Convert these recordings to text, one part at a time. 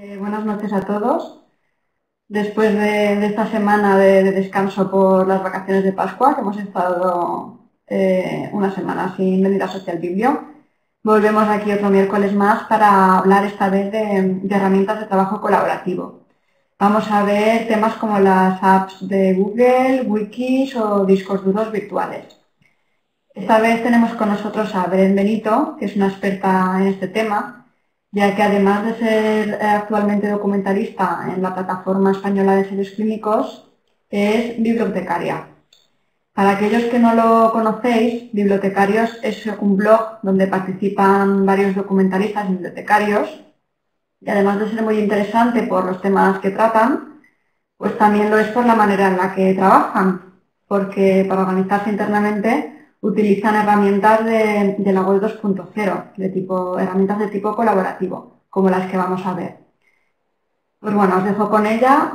Eh, buenas noches a todos. Después de, esta semana de, descanso por las vacaciones de Pascua, que hemos estado eh, una semana sin venir a Social Biblio, volvemos aquí otro miércoles más para hablar esta vez de, de herramientas de trabajo colaborativo. Vamos a ver temas como las apps de Google, wikis o discos duros virtuales. Esta vez tenemos con nosotros a Beren Benito, que es una experta en este tema, ya que además de ser eh, actualmente documentalista en la plataforma española de ensayos clínicos, es bibliotecaria. Para aquellos que no lo conocéis, Bibliotecarios es un blog donde participan varios documentalistas bibliotecarios y además de ser muy interesante por los temas que tratan, pues también lo es por la manera en la que trabajan, porque para organizarse internamente utilizan herramientas de, la web 2.0, de tipo, herramientas de tipo colaborativo, como las que vamos a ver. Pues bueno, os dejo con ella.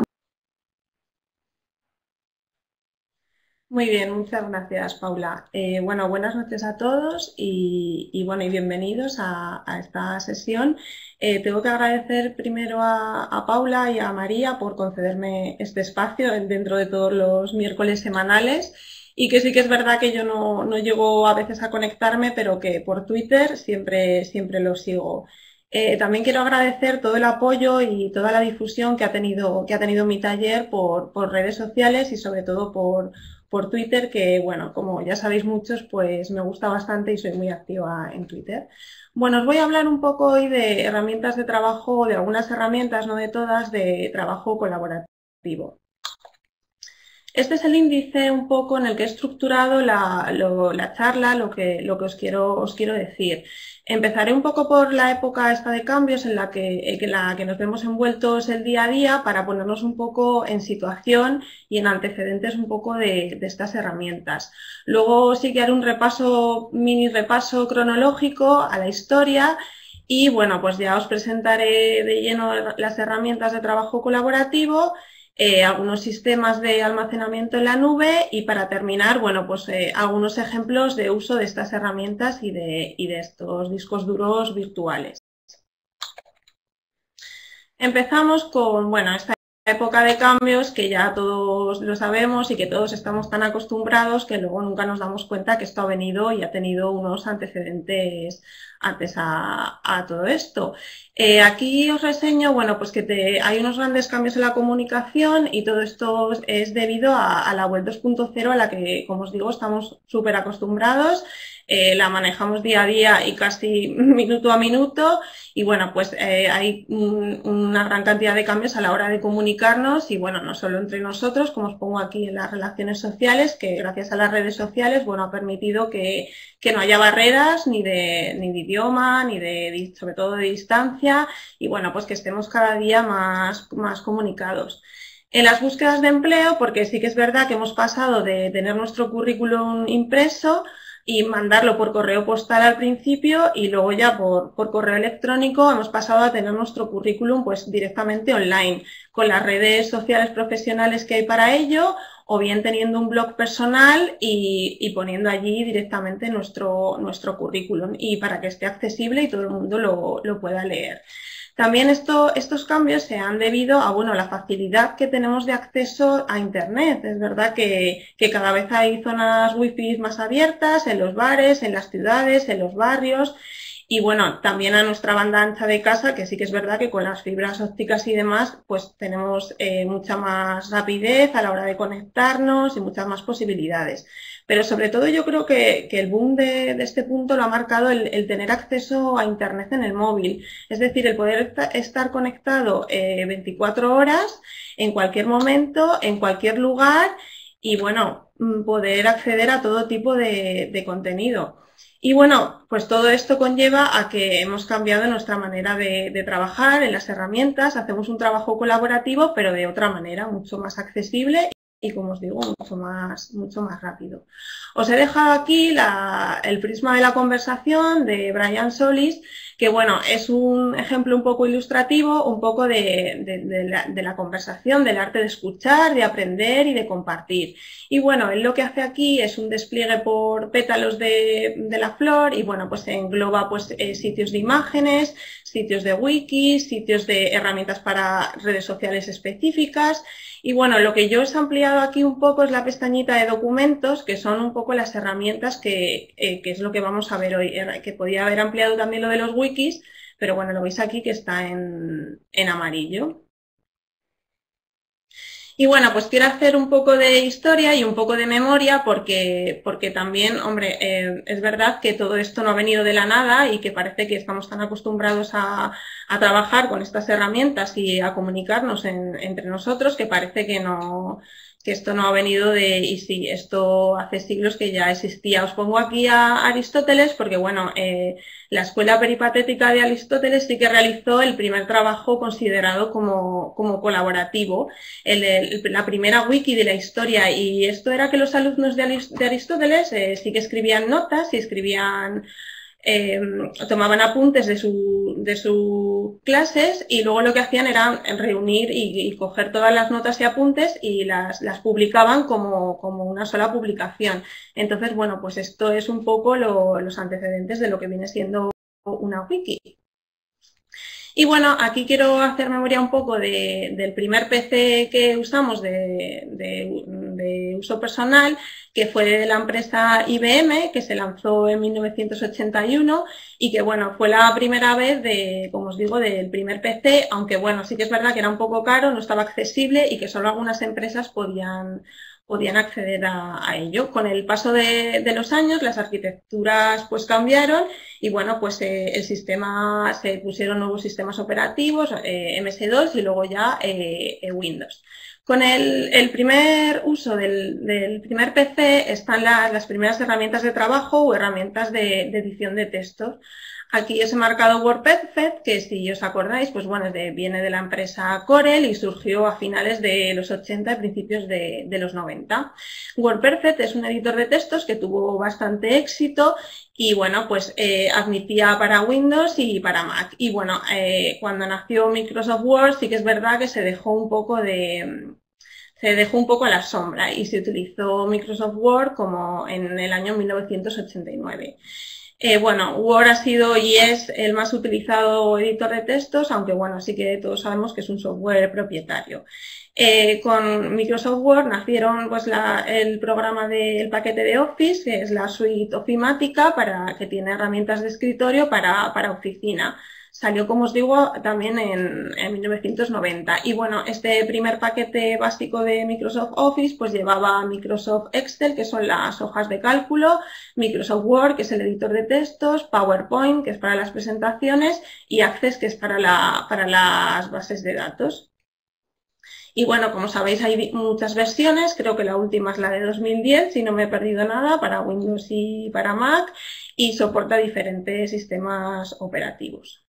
Muy bien, muchas gracias, Paula. Eh, bueno, buenas noches a todos y, bueno, y bienvenidos a, esta sesión. Eh, tengo que agradecer primero a, a, Paula y a María por concederme este espacio dentro de todos los miércoles semanales y que sí que es verdad que yo no, no llego a veces a conectarme, pero que por Twitter siempre, siempre lo sigo. Eh, también quiero agradecer todo el apoyo y toda la difusión que ha tenido, que ha tenido mi taller por, por redes sociales y sobre todo por, por Twitter, que bueno, como ya sabéis muchos, pues me gusta bastante y soy muy activa en Twitter. Bueno, os voy a hablar un poco hoy de herramientas de trabajo, de algunas herramientas, no de todas, de trabajo colaborativo. Este es el índice un poco en el que he estructurado la, charla, lo que, lo que os, quiero, os quiero decir. Empezaré un poco por la época esta de cambios en la que, en la que nos vemos envueltos el día a día para ponernos un poco en situación y en antecedentes un poco de, de estas herramientas. Luego sí que haré un repaso, mini repaso cronológico a la historia y bueno, pues ya os presentaré de lleno las herramientas de trabajo colaborativo eh, algunos sistemas de almacenamiento en la nube y para terminar, bueno, pues eh, algunos ejemplos de uso de estas herramientas y de, y de estos discos duros virtuales. Empezamos con, bueno, esta época de cambios que ya todos lo sabemos y que todos estamos tan acostumbrados que luego nunca nos damos cuenta que esto ha venido y ha tenido unos antecedentes antes a, todo esto. Eh, aquí os reseño, bueno, pues que hay unos grandes cambios en la comunicación y todo esto es debido a, a la web 2.0 a la que, como os digo, estamos súper acostumbrados eh, la manejamos día a día y casi minuto a minuto y bueno, pues eh, hay una gran cantidad de cambios a la hora de comunicarnos y bueno, no solo entre nosotros, como os pongo aquí en las relaciones sociales, que gracias a las redes sociales, bueno, ha permitido que, no haya barreras ni de, ni de idioma, ni de, sobre todo de distancia y bueno, pues que estemos cada día más, más comunicados. En las búsquedas de empleo, porque sí que es verdad que hemos pasado de tener nuestro currículum impreso y mandarlo por correo postal al principio y luego ya por, por, correo electrónico hemos pasado a tener nuestro currículum pues directamente online con las redes sociales profesionales que hay para ello o bien teniendo un blog personal y, y poniendo allí directamente nuestro, nuestro currículum y para que esté accesible y todo el mundo lo, lo pueda leer. También estos cambios se han debido a bueno, la facilidad que tenemos de acceso a Internet. Es verdad que, cada vez hay zonas wifi más abiertas en los bares, en las ciudades, en los barrios. Y bueno, también a nuestra banda ancha de casa, que sí que es verdad que con las fibras ópticas y demás, pues tenemos eh, mucha más rapidez a la hora de conectarnos y muchas más posibilidades. Pero sobre todo yo creo que, el boom de, este punto lo ha marcado el, tener acceso a Internet en el móvil. Es decir, el poder estar conectado 24 eh, horas en cualquier momento, en cualquier lugar y bueno, mm, poder acceder a todo tipo de, contenido. Y bueno, pues todo esto conlleva a que hemos cambiado nuestra manera de, de, trabajar en las herramientas, hacemos un trabajo colaborativo, pero de otra manera, mucho más accesible y como os digo, mucho más, mucho más rápido. Os he dejado aquí el prisma de la conversación de Brian Solis, que bueno, es un ejemplo un poco ilustrativo, un poco de, la, conversación, del arte de escuchar, de aprender y de compartir. Y bueno, él lo que hace aquí es un despliegue por pétalos de, la flor y bueno, pues engloba pues eh, sitios de imágenes, sitios de wiki, sitios de herramientas para redes sociales específicas y bueno, lo que yo os he ampliado aquí un poco es la pestañita de documentos, que son un poco las herramientas que, eh, es lo que vamos a ver hoy, eh, que podía haber ampliado también lo de los wikis, pero bueno, lo veis aquí que está en, en amarillo. Y bueno, pues quiero hacer un poco de historia y un poco de memoria porque, porque también, hombre, eh, es verdad que todo esto no ha venido de la nada y que parece que estamos tan acostumbrados a, trabajar con estas herramientas y a comunicarnos entre nosotros que parece que no, que esto no ha venido de, y sí, esto hace siglos que ya existía. Os pongo aquí a Aristóteles porque, bueno, eh, la escuela peripatética de Aristóteles sí que realizó el primer trabajo considerado como, como colaborativo, la primera wiki de la historia, y esto era que los alumnos de, Aristóteles eh, sí que escribían notas y escribían Em, tomaban apuntes de, su, de sus clases y luego lo que hacían era reunir y, coger todas las notas y apuntes y las, las publicaban como, como, una sola publicación. Entonces, bueno, pues esto es un poco los antecedentes de lo que viene siendo una wiki. Y bueno, aquí quiero hacer memoria un poco del primer PC que usamos de, de, uso personal, que fue de la empresa IBM, que se lanzó en 1981 y que bueno, fue la primera vez de, como os digo, del primer PC, aunque bueno, sí que es verdad que era un poco caro, no estaba accesible y que solo algunas empresas podían, podían acceder a, ello. Con el paso de, los años, las arquitecturas pues cambiaron y bueno, pues eh, el sistema, se pusieron nuevos sistemas operativos, eh, MS2 y luego ya eh, Windows. Con el, primer uso del, primer PC están las primeras herramientas de trabajo o herramientas de edición de textos. Aquí os he marcado WordPerfect, que si os acordáis, pues bueno, viene de la empresa Corel y surgió a finales de los 80 y principios de, los 90. WordPerfect es un editor de textos que tuvo bastante éxito y bueno, pues eh, admitía para Windows y para Mac. Y bueno, eh, cuando nació Microsoft Word sí que es verdad que se dejó un poco de se dejó un poco a la sombra y se utilizó Microsoft Word como en el año 1989. Eh, bueno, Word ha sido y es el más utilizado editor de textos, aunque bueno, sí que todos sabemos que es un software propietario. Eh, con Microsoft Word nacieron pues el programa del paquete de Office, que es la suite ofimática para que tiene herramientas de escritorio para, para oficina. Salió, como os digo, también en, 1990. Y bueno, este primer paquete básico de Microsoft Office pues llevaba Microsoft Excel, que son las hojas de cálculo, Microsoft Word, que es el editor de textos, PowerPoint, que es para las presentaciones, y Access, que es para, la, para las bases de datos. Y bueno, como sabéis, hay muchas versiones, creo que la última es la de 2010, si no me he perdido nada, para Windows y para Mac, y soporta diferentes sistemas operativos.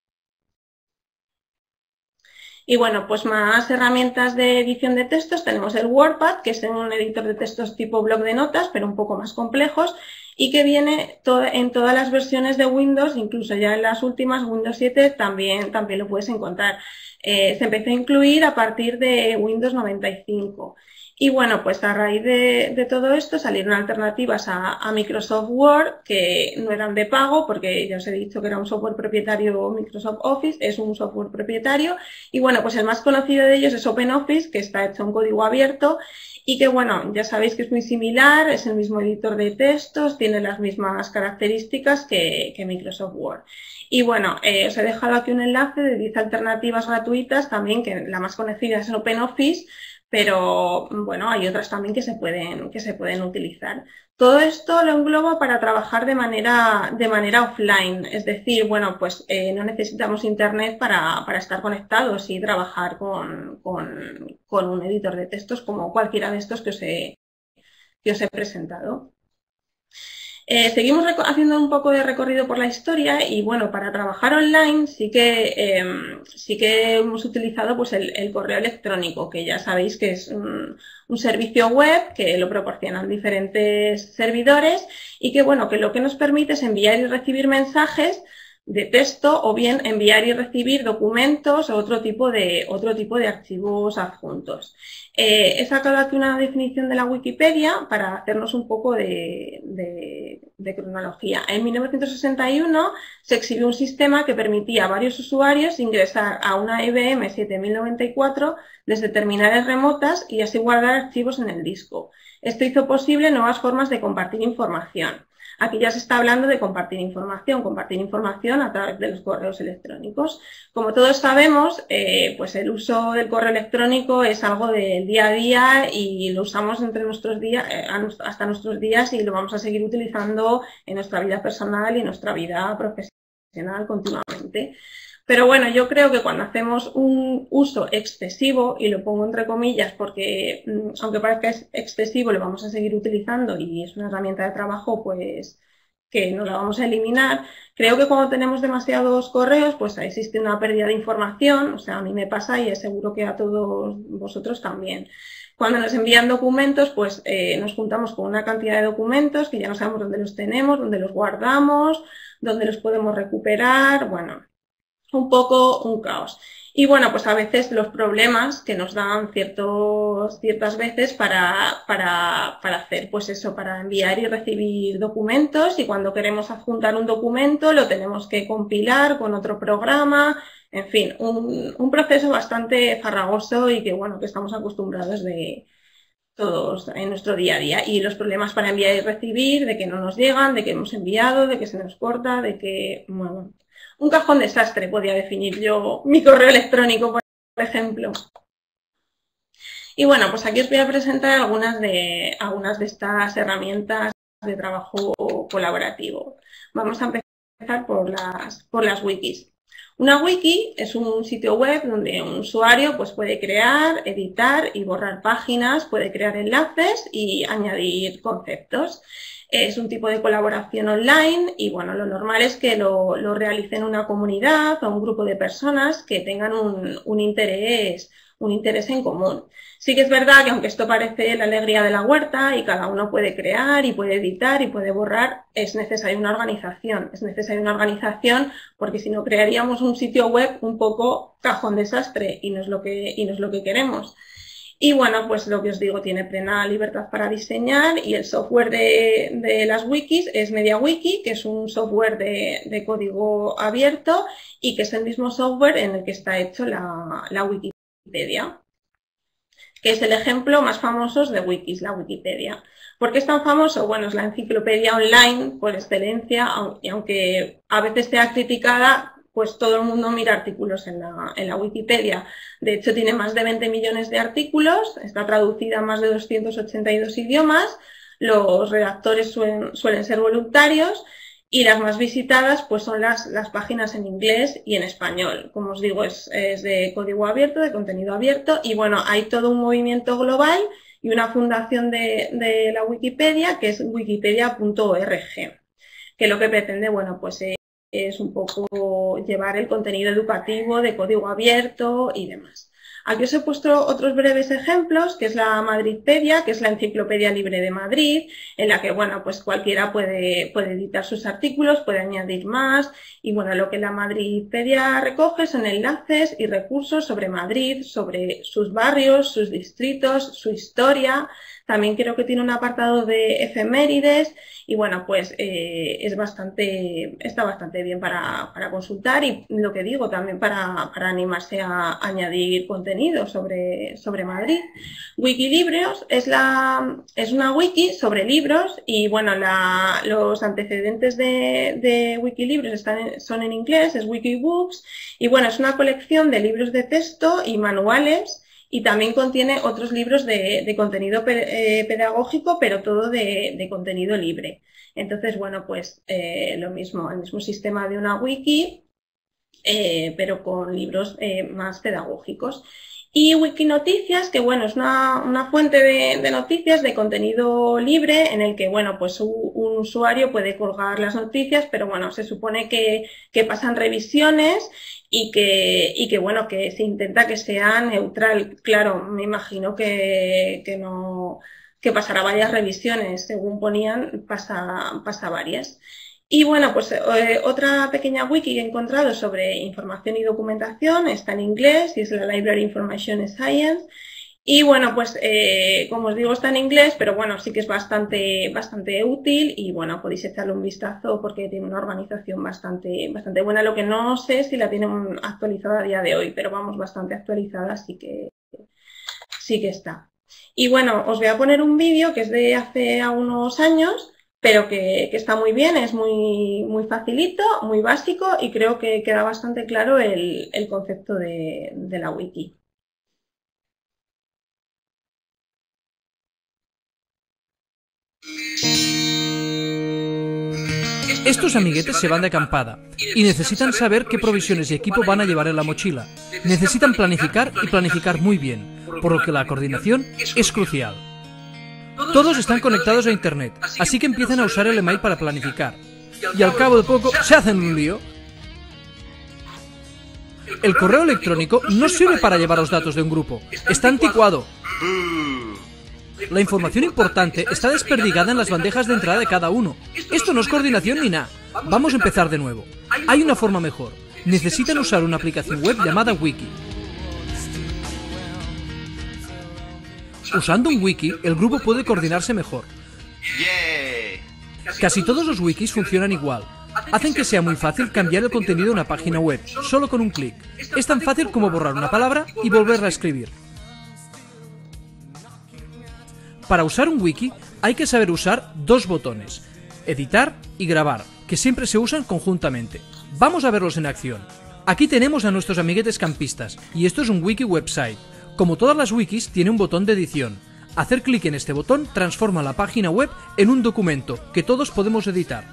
Y bueno, pues más herramientas de edición de textos. Tenemos el WordPad, que es un editor de textos tipo blog de notas, pero un poco más complejos y que viene en todas las versiones de Windows, incluso ya en las últimas, Windows 7, también, también lo puedes encontrar. Eh, se empezó a incluir a partir de Windows 95. Y bueno, pues a raíz de, todo esto salieron alternativas a, Microsoft Word que no eran de pago, porque ya os he dicho que era un software propietario Microsoft Office, es un software propietario. Y bueno, pues el más conocido de ellos es OpenOffice, que está hecho en código abierto y que bueno, ya sabéis que es muy similar, es el mismo editor de textos, tiene las mismas características que, Microsoft Word. Y bueno, eh, os he dejado aquí un enlace de 10 alternativas gratuitas también, que la más conocida es OpenOffice, pero bueno, hay otras también que se pueden, que se pueden utilizar. Todo esto lo englobo para trabajar de manera, de manera offline, es decir, bueno, pues eh, no necesitamos internet para, estar conectados y trabajar con, un editor de textos como cualquiera de estos que os he, que os he presentado. Eh, seguimos haciendo un poco de recorrido por la historia y bueno, para trabajar online sí que, em, sí que hemos utilizado pues el, correo electrónico, que ya sabéis que es un, servicio web que lo proporcionan diferentes servidores y que bueno, que lo que nos permite es enviar y recibir mensajes de texto o bien enviar y recibir documentos o otro tipo de, otro tipo de archivos adjuntos. Eh, he sacado aquí una definición de la Wikipedia para hacernos un poco de, de, cronología. En 1961 se exhibió un sistema que permitía a varios usuarios ingresar a una IBM 7094 desde terminales remotas y así guardar archivos en el disco. Esto hizo posible nuevas formas de compartir información. Aquí ya se está hablando de compartir información, compartir información a través de los correos electrónicos. Como todos sabemos, eh, pues el uso del correo electrónico es algo del día a día y lo usamos entre nuestros días, eh, hasta nuestros días y lo vamos a seguir utilizando en nuestra vida personal y en nuestra vida profesional continuamente. Pero bueno, yo creo que cuando hacemos un uso excesivo, y lo pongo entre comillas porque mm, aunque parezca excesivo, lo vamos a seguir utilizando y es una herramienta de trabajo, pues que no la vamos a eliminar. Creo que cuando tenemos demasiados correos, pues existe una pérdida de información, o sea, a mí me pasa y es seguro que a todos vosotros también. Cuando nos envían documentos, pues eh, nos juntamos con una cantidad de documentos que ya no sabemos dónde los tenemos, dónde los guardamos, dónde los podemos recuperar, bueno, un poco un caos. Y bueno, pues a veces los problemas que nos dan ciertos, ciertas veces para, para, para, hacer, pues eso, para enviar y recibir documentos y cuando queremos adjuntar un documento lo tenemos que compilar con otro programa, en fin, un, un proceso bastante farragoso y que bueno, que estamos acostumbrados de todos en nuestro día a día y los problemas para enviar y recibir, de que no nos llegan, de que hemos enviado, de que se nos corta, de que, bueno, un cajón desastre, podría definir yo mi correo electrónico, por ejemplo. Y bueno, pues aquí os voy a presentar algunas de, algunas de estas herramientas de trabajo colaborativo. Vamos a empezar por las, por las wikis. Una wiki es un sitio web donde un usuario pues, puede crear, editar y borrar páginas, puede crear enlaces y añadir conceptos. Es un tipo de colaboración online y bueno, lo normal es que lo, lo realicen una comunidad o un grupo de personas que tengan un, interés, un interés en común. Sí que es verdad que aunque esto parece la alegría de la huerta y cada uno puede crear y puede editar y puede borrar, es necesaria una organización. Es necesaria una organización porque si no crearíamos un sitio web un poco cajón desastre y no es lo que, y no es lo que queremos. Y bueno, pues lo que os digo, tiene plena libertad para diseñar y el software de, las wikis es MediaWiki, que es un software de, código abierto y que es el mismo software en el que está hecho la, la Wikipedia, que es el ejemplo más famoso de wikis, la Wikipedia. ¿Por qué es tan famoso? Bueno, es la enciclopedia online por excelencia, y aunque a veces sea criticada, pues todo el mundo mira artículos en la, Wikipedia. De hecho, tiene más de 20 millones de artículos, está traducida a más de 282 idiomas, los redactores suelen, ser voluntarios y las más visitadas pues son las, páginas en inglés y en español. Como os digo, es, de código abierto, de contenido abierto y bueno, hay todo un movimiento global y una fundación de, de la Wikipedia que es wikipedia.org que lo que pretende, bueno, pues eh, es un poco llevar el contenido educativo de código abierto y demás. Aquí os he puesto otros breves ejemplos, que es la Madridpedia, que es la enciclopedia libre de Madrid, en la que, bueno, pues cualquiera puede, puede editar sus artículos, puede añadir más, y bueno, lo que la Madridpedia recoge son enlaces y recursos sobre Madrid, sobre sus barrios, sus distritos, su historia, también creo que tiene un apartado de efemérides y bueno, pues eh, es bastante, está bastante bien para, consultar y lo que digo también para, animarse a añadir contenido sobre, sobre Madrid. Wikilibros es, la, es una wiki sobre libros y bueno, los antecedentes de, de Wikilibros están son en inglés, es Wikibooks y bueno, es una colección de libros de texto y manuales y también contiene otros libros de, contenido eh, pedagógico, pero todo de, contenido libre. Entonces, bueno, pues eh, lo mismo, el mismo sistema de una wiki, eh, pero con libros más pedagógicos. Y Wikinoticias, que bueno, es una, fuente de, noticias de contenido libre en el que, bueno, pues un, usuario puede colgar las noticias, pero bueno, se supone que, pasan revisiones y que, y que, bueno, que se intenta que sea neutral. Claro, me imagino que, que no, que pasará varias revisiones, según ponían, pasa, pasa varias. Y bueno, pues eh, otra pequeña wiki que he encontrado sobre información y documentación está en inglés y es la Library Information Science. Y bueno, pues eh, como os digo está en inglés, pero bueno, sí que es bastante, bastante útil y bueno, podéis echarle un vistazo porque tiene una organización bastante, bastante buena. Lo que no sé si la tienen actualizada a día de hoy, pero vamos, bastante actualizada, así que sí que está. Y bueno, os voy a poner un vídeo que es de hace unos años pero que, está muy bien, es muy, muy facilito, muy básico y creo que queda bastante claro el, concepto de, de la wiki. Estos amiguetes se van de acampada y necesitan saber qué provisiones y equipo van a llevar en la mochila. Necesitan planificar y planificar muy bien, por lo que la coordinación es crucial. Todos están conectados a Internet, así que empiezan a usar el email para planificar. Y al cabo de poco se hacen un lío. El correo electrónico no sirve para llevar los datos de un grupo. Está anticuado. La información importante está desperdigada en las bandejas de entrada de cada uno. Esto no es coordinación ni nada. Vamos a empezar de nuevo. Hay una forma mejor. Necesitan usar una aplicación web llamada Wiki. Usando un wiki, el grupo puede coordinarse mejor. Casi todos los wikis funcionan igual. Hacen que sea muy fácil cambiar el contenido de una página web, solo con un clic. Es tan fácil como borrar una palabra y volverla a escribir. Para usar un wiki hay que saber usar dos botones, editar y grabar, que siempre se usan conjuntamente. Vamos a verlos en acción. Aquí tenemos a nuestros amiguetes campistas, y esto es un wiki website. Como todas las wikis, tiene un botón de edición. Hacer clic en este botón transforma la página web en un documento que todos podemos editar.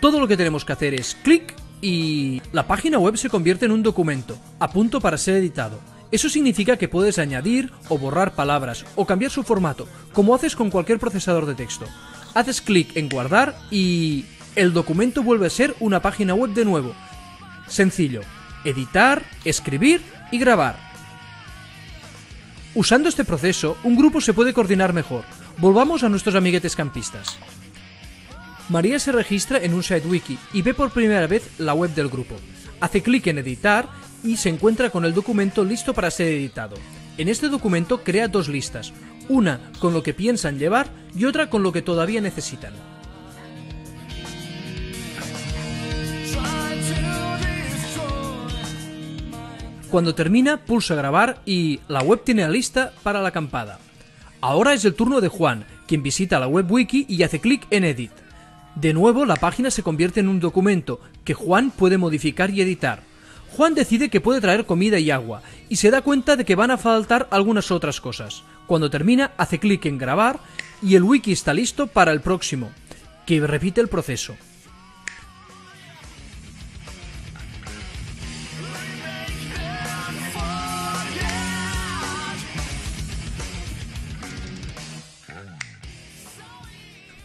Todo lo que tenemos que hacer es clic y la página web se convierte en un documento, a punto para ser editado. Eso significa que puedes añadir o borrar palabras o cambiar su formato, como haces con cualquier procesador de texto. Haces clic en guardar y el documento vuelve a ser una página web de nuevo. Sencillo. Editar, escribir y grabar. Usando este proceso, un grupo se puede coordinar mejor. Volvamos a nuestros amiguetes campistas. María se registra en un site wiki y ve por primera vez la web del grupo. Hace clic en editar y se encuentra con el documento listo para ser editado. En este documento crea dos listas, una con lo que piensan llevar y otra con lo que todavía necesitan. Cuando termina, pulsa grabar y la web tiene la lista para la acampada. Ahora es el turno de Juan, quien visita la web wiki y hace clic en Edit. De nuevo, la página se convierte en un documento que Juan puede modificar y editar. Juan decide que puede traer comida y agua, y se da cuenta de que van a faltar algunas otras cosas. Cuando termina, hace clic en grabar y el wiki está listo para el próximo, que repite el proceso.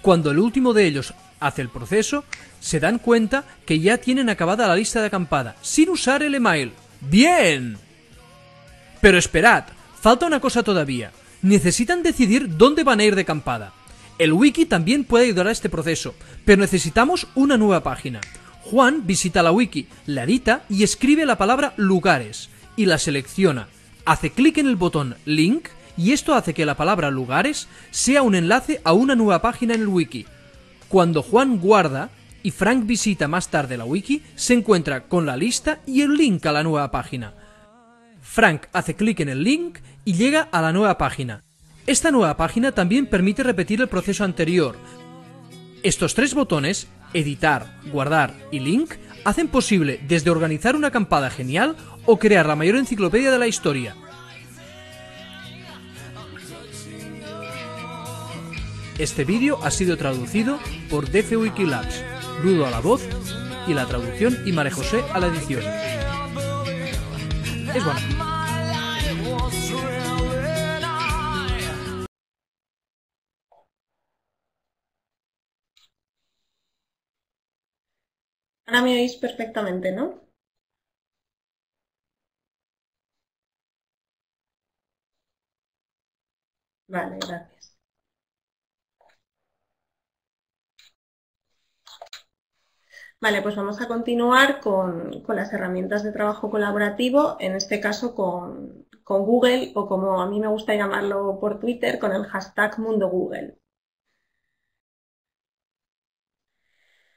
Cuando el último de ellos hace el proceso, se dan cuenta que ya tienen acabada la lista de acampada, sin usar el email. ¡Bien! Pero esperad, falta una cosa todavía. Necesitan decidir dónde van a ir de acampada. El wiki también puede ayudar a este proceso, pero necesitamos una nueva página. Juan visita la wiki, la edita y escribe la palabra lugares, y la selecciona. Hace clic en el botón link y esto hace que la palabra lugares sea un enlace a una nueva página en el wiki. Cuando Juan guarda y Frank visita más tarde la wiki, se encuentra con la lista y el link a la nueva página. Frank hace clic en el link y llega a la nueva página. Esta nueva página también permite repetir el proceso anterior. Estos tres botones, editar, guardar y link, hacen posible desde organizar una acampada genial o crear la mayor enciclopedia de la historia. Este vídeo ha sido traducido por DC Wikilabs, Rudo a la voz y la traducción y Mare José a la edición. Es bueno. Ahora me oís perfectamente, ¿no? Vale, gracias. Vale, pues vamos a continuar con, las herramientas de trabajo colaborativo, en este caso con, con, Google o como a mí me gusta llamarlo por Twitter, con el hashtag Mundo Google.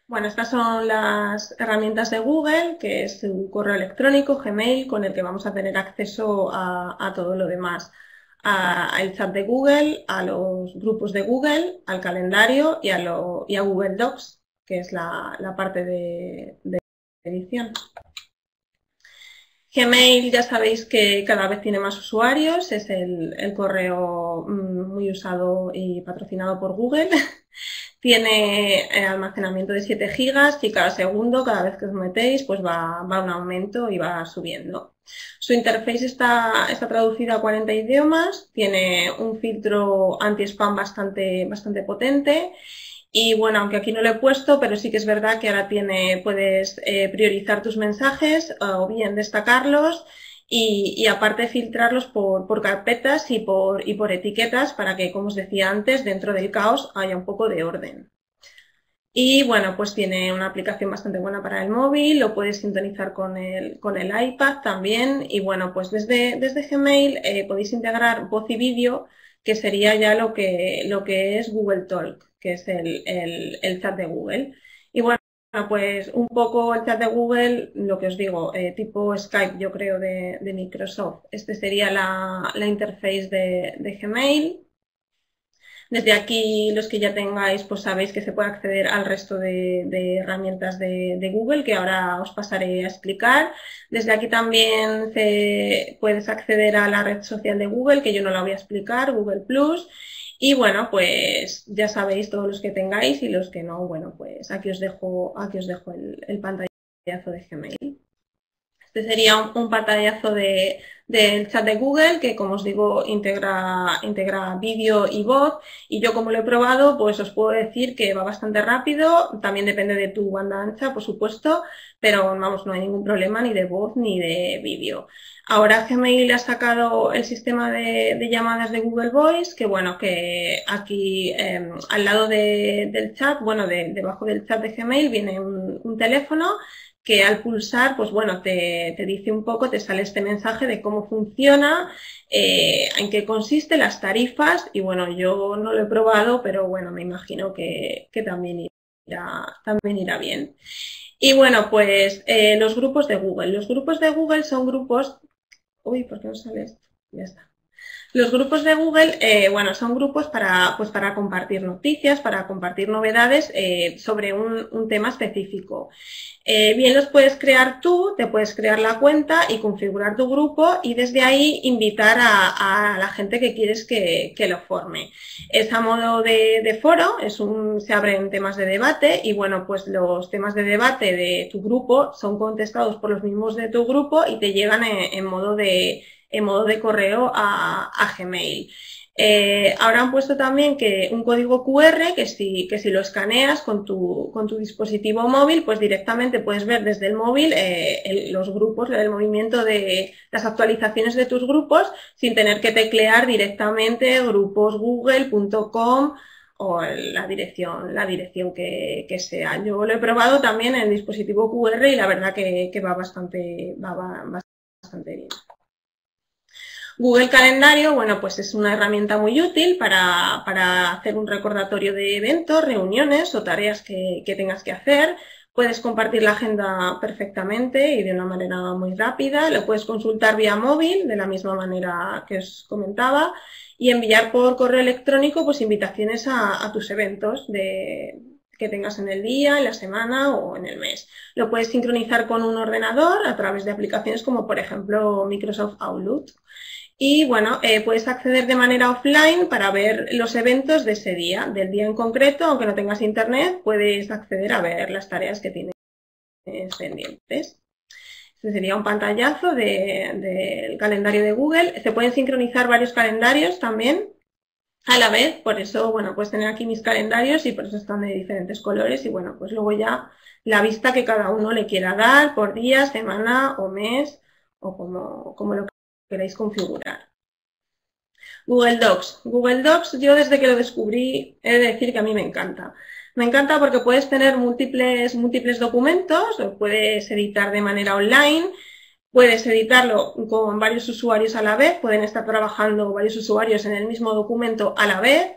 Bueno, estas son las herramientas de Google, que es un correo electrónico, Gmail, con el que vamos a tener acceso a, todo lo demás. Al chat de Google, a los grupos de Google, al calendario y a, Google Docs, que es la, parte de, edición. Gmail ya sabéis que cada vez tiene más usuarios, es el correo mm, muy usado y patrocinado por Google. Tiene almacenamiento de 7 gigas y cada segundo, cada vez que os metéis, pues va, va un aumento y va subiendo. Su interface está, está traducida a 40 idiomas, tiene un filtro anti-spam bastante, bastante potente y bueno, aunque aquí no lo he puesto, pero sí que es verdad que ahora puedes eh, priorizar tus mensajes eh, o bien destacarlos y, aparte filtrarlos por, carpetas y por, y por etiquetas para que, como os decía antes, dentro del caos haya un poco de orden. Y bueno, pues tiene una aplicación bastante buena para el móvil, lo puedes sintonizar con el, con el iPad también. Y bueno, pues desde, desde Gmail eh, podéis integrar voz y vídeo, que sería ya lo que, lo que es Google Talk, que es el, el chat de Google. Y bueno, pues un poco el chat de Google, lo que os digo, eh, tipo Skype, yo creo, de, Microsoft. Este sería la, interface de, Gmail. Desde aquí, los que ya tengáis, pues sabéis que se puede acceder al resto de, herramientas de, de, Google, que ahora os pasaré a explicar. Desde aquí también se, puedes acceder a la red social de Google, que yo no la voy a explicar, Google. Y bueno, pues ya sabéis todos los que tengáis y los que no, bueno, pues aquí os dejo, aquí os dejo el, pantallazo de Gmail. Este sería un, pantallazo de, del chat de Google que, como os digo, integra, integra vídeo y voz. Y yo, como lo he probado, pues os puedo decir que va bastante rápido. También depende de tu banda ancha, por supuesto, pero vamos, no hay ningún problema ni de voz ni de vídeo. Ahora Gmail ha sacado el sistema de, llamadas de Google Voice, que bueno, que aquí em, al lado del chat, bueno, debajo del chat de Gmail viene un, teléfono que al pulsar, pues bueno, te, dice un poco, te sale este mensaje de cómo funciona, eh, en qué consiste, las tarifas, y bueno, yo no lo he probado, pero bueno, me imagino que, también, irá, también irá bien. Y bueno, pues eh, los grupos de Google. Los grupos de Google son grupos Uy, ¿por qué no sale esto? Ya está. Los grupos de Google, eh, bueno, son grupos para, pues para compartir noticias, para compartir novedades eh, sobre un, tema específico. Eh, bien los puedes crear tú, te puedes crear la cuenta y configurar tu grupo y desde ahí invitar a, la gente que quieres que, lo forme. Es a modo de, foro, es un, se abren temas de debate y bueno, pues los temas de debate de tu grupo son contestados por los mismos de tu grupo y te llegan en modo de en modo de correo a, Gmail. Eh, ahora han puesto también que un código QR que si, que si lo escaneas con tu, con tu dispositivo móvil, pues directamente puedes ver desde el móvil eh, los grupos, el movimiento de las actualizaciones de tus grupos sin tener que teclear directamente gruposgoogle.com o la dirección, la dirección que, sea. Yo lo he probado también en el dispositivo QR y la verdad que, va bastante, va bastante bien. Google Calendario, bueno, pues es una herramienta muy útil para, hacer un recordatorio de eventos, reuniones o tareas que, tengas que hacer. Puedes compartir la agenda perfectamente y de una manera muy rápida. Lo puedes consultar vía móvil, de la misma manera que os comentaba, y enviar por correo electrónico pues invitaciones a, tus eventos que tengas en el día, en la semana o en el mes. Lo puedes sincronizar con un ordenador a través de aplicaciones como por ejemplo Microsoft Outlook. Y bueno, eh, puedes acceder de manera offline para ver los eventos de ese día, del día en concreto, aunque no tengas internet, puedes acceder a ver las tareas que tienes pendientes. Este sería un pantallazo del calendario de Google. Se pueden sincronizar varios calendarios también. a la vez, por eso, bueno, puedes tener aquí mis calendarios y por eso están de diferentes colores y bueno, pues luego ya la vista que cada uno le quiera dar por día, semana o mes o como, como lo queráis configurar. Google Docs. Google Docs, yo desde que lo descubrí, he de decir que a mí me encanta. Me encanta porque puedes tener múltiples, múltiples documentos, puedes editar de manera online, puedes editarlo con varios usuarios a la vez, pueden estar trabajando varios usuarios en el mismo documento a la vez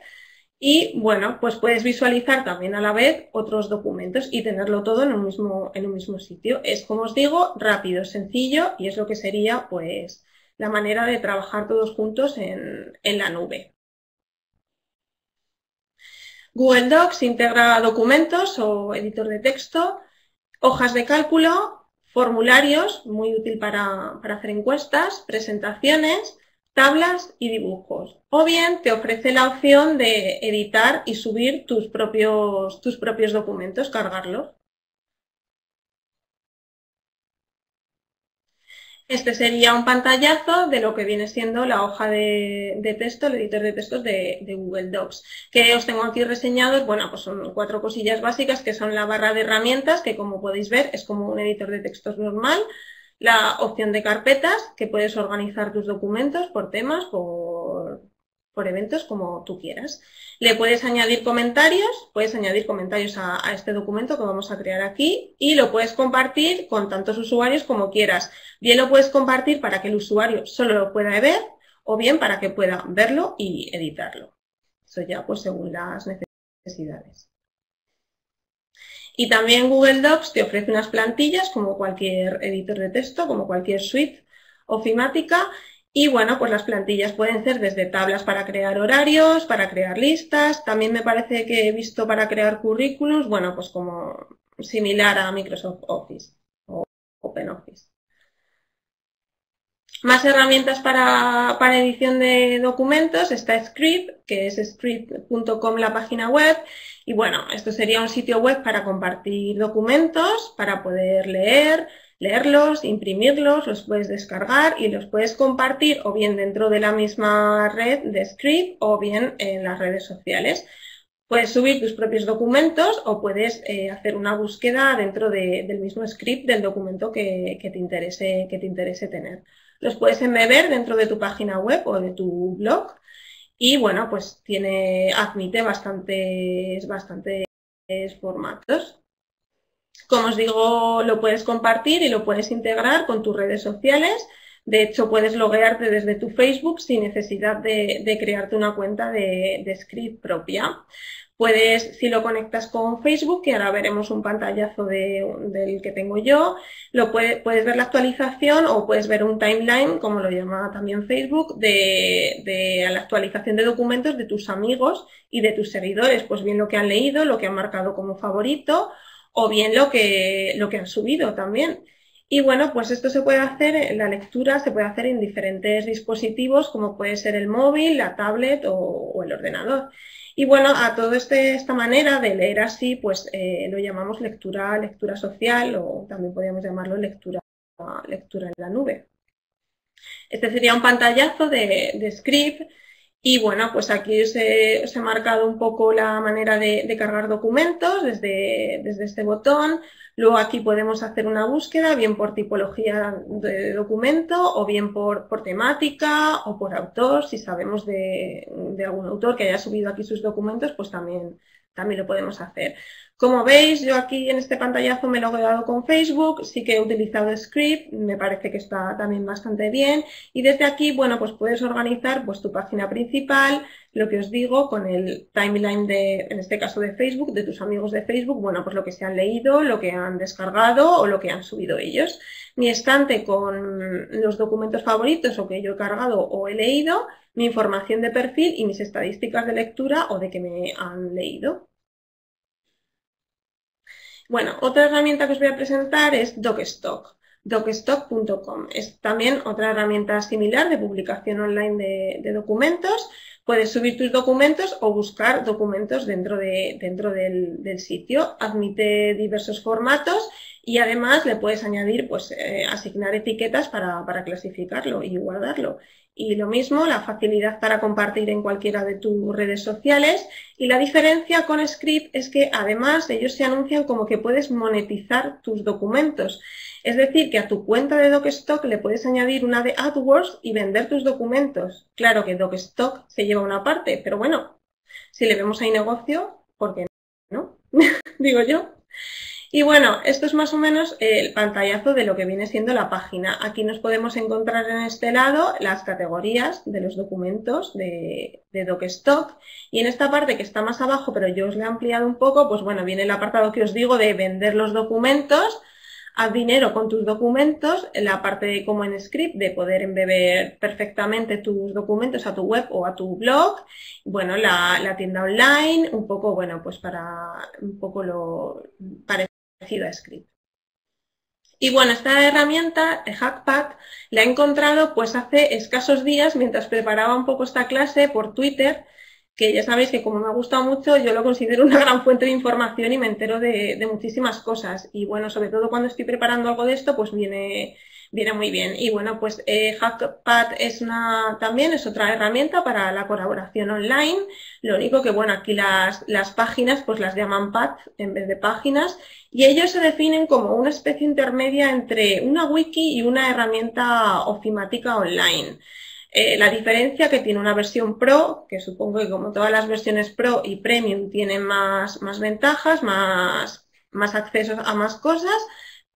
y bueno, pues puedes visualizar también a la vez otros documentos y tenerlo todo en un mismo, en un mismo sitio. Es, como os digo, rápido, sencillo y es lo que sería pues la manera de trabajar todos juntos en, en la nube. Google Docs integra documentos o editor de texto, hojas de cálculo, formularios, muy útil para, para, hacer encuestas, presentaciones, tablas y dibujos. O bien te ofrece la opción de editar y subir tus propios, tus propios documentos, cargarlos. Este sería un pantallazo de lo que viene siendo la hoja de, texto, el editor de textos de, Google Docs. Que os tengo aquí reseñados, bueno, pues son cuatro cosillas básicas que son la barra de herramientas, que como podéis ver es como un editor de textos normal, la opción de carpetas, que puedes organizar tus documentos por temas, por, por eventos como tú quieras. Le puedes añadir comentarios, puedes añadir comentarios a, este documento que vamos a crear aquí y lo puedes compartir con tantos usuarios como quieras. Bien lo puedes compartir para que el usuario solo lo pueda ver o bien para que pueda verlo y editarlo. Eso ya pues según las necesidades. Y también Google Docs te ofrece unas plantillas como cualquier editor de texto, como cualquier suite ofimática y bueno, pues las plantillas pueden ser desde tablas para crear horarios, para crear listas, también me parece que he visto para crear currículums, bueno, pues como similar a Microsoft Office o OpenOffice. Más herramientas para, para, edición de documentos está Script, que es script.com la página web. Y bueno, esto sería un sitio web para compartir documentos, para poder leer, leerlos, imprimirlos, los puedes descargar y los puedes compartir o bien dentro de la misma red de Script o bien en las redes sociales. Puedes subir tus propios documentos o puedes eh, hacer una búsqueda dentro del mismo script del documento que, te interese, que te interese tener. Los puedes embeber dentro de tu página web o de tu blog y bueno, pues tiene, admite bastantes, bastantes formatos. Como os digo, lo puedes compartir y lo puedes integrar con tus redes sociales. De hecho, puedes loguearte desde tu Facebook sin necesidad de, crearte una cuenta de, script propia. Puedes, si lo conectas con Facebook, que ahora veremos un pantallazo del que tengo yo, lo puedes ver la actualización o puedes ver un timeline, como lo llama también Facebook, de, de, la actualización de documentos de tus amigos y de tus seguidores, pues bien lo que han leído, lo que han marcado como favorito o bien lo que, lo que han subido también. Y bueno, pues esto se puede hacer, la lectura se puede hacer en diferentes dispositivos, como puede ser el móvil, la tablet o, el ordenador. Y bueno, a todo este, esta manera de leer así, pues eh, lo llamamos lectura, lectura social o también podríamos llamarlo lectura, lectura en la nube. Este sería un pantallazo de, de script y bueno, pues aquí os he, marcado un poco la manera de, cargar documentos desde, desde, este botón. Luego aquí podemos hacer una búsqueda, bien por tipología de documento o bien por, por temática o por autor. Si sabemos de, de, algún autor que haya subido aquí sus documentos, pues también, también lo podemos hacer. Como veis, yo aquí en este pantallazo me lo he dado con Facebook, sí que he utilizado Script, me parece que está también bastante bien. Y desde aquí, bueno, pues puedes organizar pues, tu página principal, lo que os digo, con el timeline de, en este caso de Facebook, de tus amigos de Facebook, bueno, pues lo que se han leído, lo que han descargado o lo que han subido ellos. Mi estante con los documentos favoritos o que yo he cargado o he leído, mi información de perfil y mis estadísticas de lectura o de que me han leído. Bueno, otra herramienta que os voy a presentar es DocStock, docstock.com. Es también otra herramienta similar de publicación online de, documentos. Puedes subir tus documentos o buscar documentos dentro, de, dentro del, sitio. Admite diversos formatos y además le puedes añadir, pues, eh, asignar etiquetas para, para clasificarlo y guardarlo. Y lo mismo, la facilidad para compartir en cualquiera de tus redes sociales. Y la diferencia con Script es que además ellos se anuncian como que puedes monetizar tus documentos. Es decir, que a tu cuenta de DocStock le puedes añadir una de AdWords y vender tus documentos. Claro que DocStock se lleva una parte, pero bueno, si le vemos ahí negocio, ¿por qué no? Digo yo. Y bueno, esto es más o menos el pantallazo de lo que viene siendo la página. Aquí nos podemos encontrar en este lado las categorías de los documentos de, de DocStock. Y en esta parte que está más abajo, pero yo os le he ampliado un poco, pues bueno, viene el apartado que os digo de vender los documentos, haz dinero con tus documentos, la parte de, como en script de poder embeber perfectamente tus documentos a tu web o a tu blog, bueno, la, la tienda online, un poco, bueno, pues para un poco lo parecido a Script. Y bueno, esta herramienta, Hackpad, la he encontrado pues hace escasos días mientras preparaba un poco esta clase por Twitter, que ya sabéis que como me ha gustado mucho, yo lo considero una gran fuente de información y me entero de muchísimas cosas. Y bueno, sobre todo cuando estoy preparando algo de esto, pues viene, viene muy bien. Y bueno, pues eh, Hackpad es una, también es otra herramienta para la colaboración online. Lo único que, bueno, aquí las, las páginas pues las llaman pad en vez de páginas y ellos se definen como una especie intermedia entre una wiki y una herramienta ofimática online. Eh, la diferencia que tiene una versión Pro, que supongo que como todas las versiones Pro y Premium tienen más, más ventajas, más, más accesos a más cosas,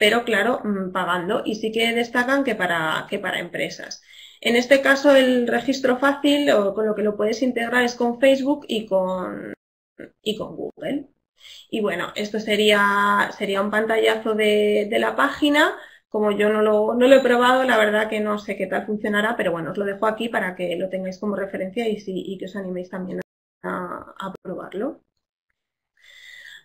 pero claro, mm, pagando. Y sí que destacan que para, que para empresas. En este caso, el registro fácil con lo que lo puedes integrar es con Facebook y con, y con Google. Y bueno, esto sería, sería un pantallazo de, de la página. Como yo no lo, no lo, he probado, la verdad que no sé qué tal funcionará, pero bueno, os lo dejo aquí para que lo tengáis como referencia y, si, y que os animéis también a probarlo.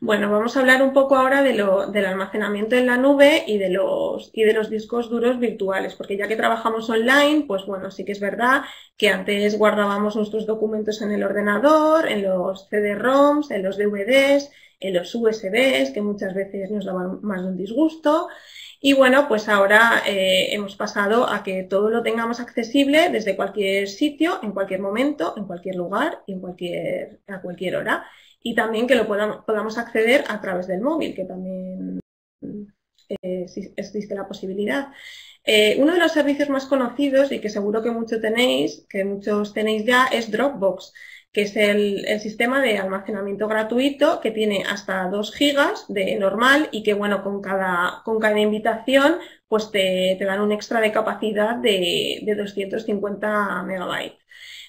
Bueno, vamos a hablar un poco ahora de lo, del almacenamiento en la nube y de, los, y de los discos duros virtuales, porque ya que trabajamos online, pues bueno, sí que es verdad que antes guardábamos nuestros documentos en el ordenador, en los CD-ROMs, en los DVDs, en los USBs, que muchas veces nos daban más de un disgusto. Y bueno, pues ahora eh, hemos pasado a que todo lo tengamos accesible desde cualquier sitio, en cualquier momento, en cualquier lugar y en cualquier, a cualquier hora y también que lo podamos, podamos acceder a través del móvil, que también eh, existe la posibilidad. Eh, uno de los servicios más conocidos y que seguro que muchos tenéis, que muchos tenéis ya, es Dropbox, que es el, el, sistema de almacenamiento gratuito que tiene hasta 2 gigas de normal y que, bueno, con cada, con cada invitación, pues te, te dan un extra de capacidad de, de 250 megabytes.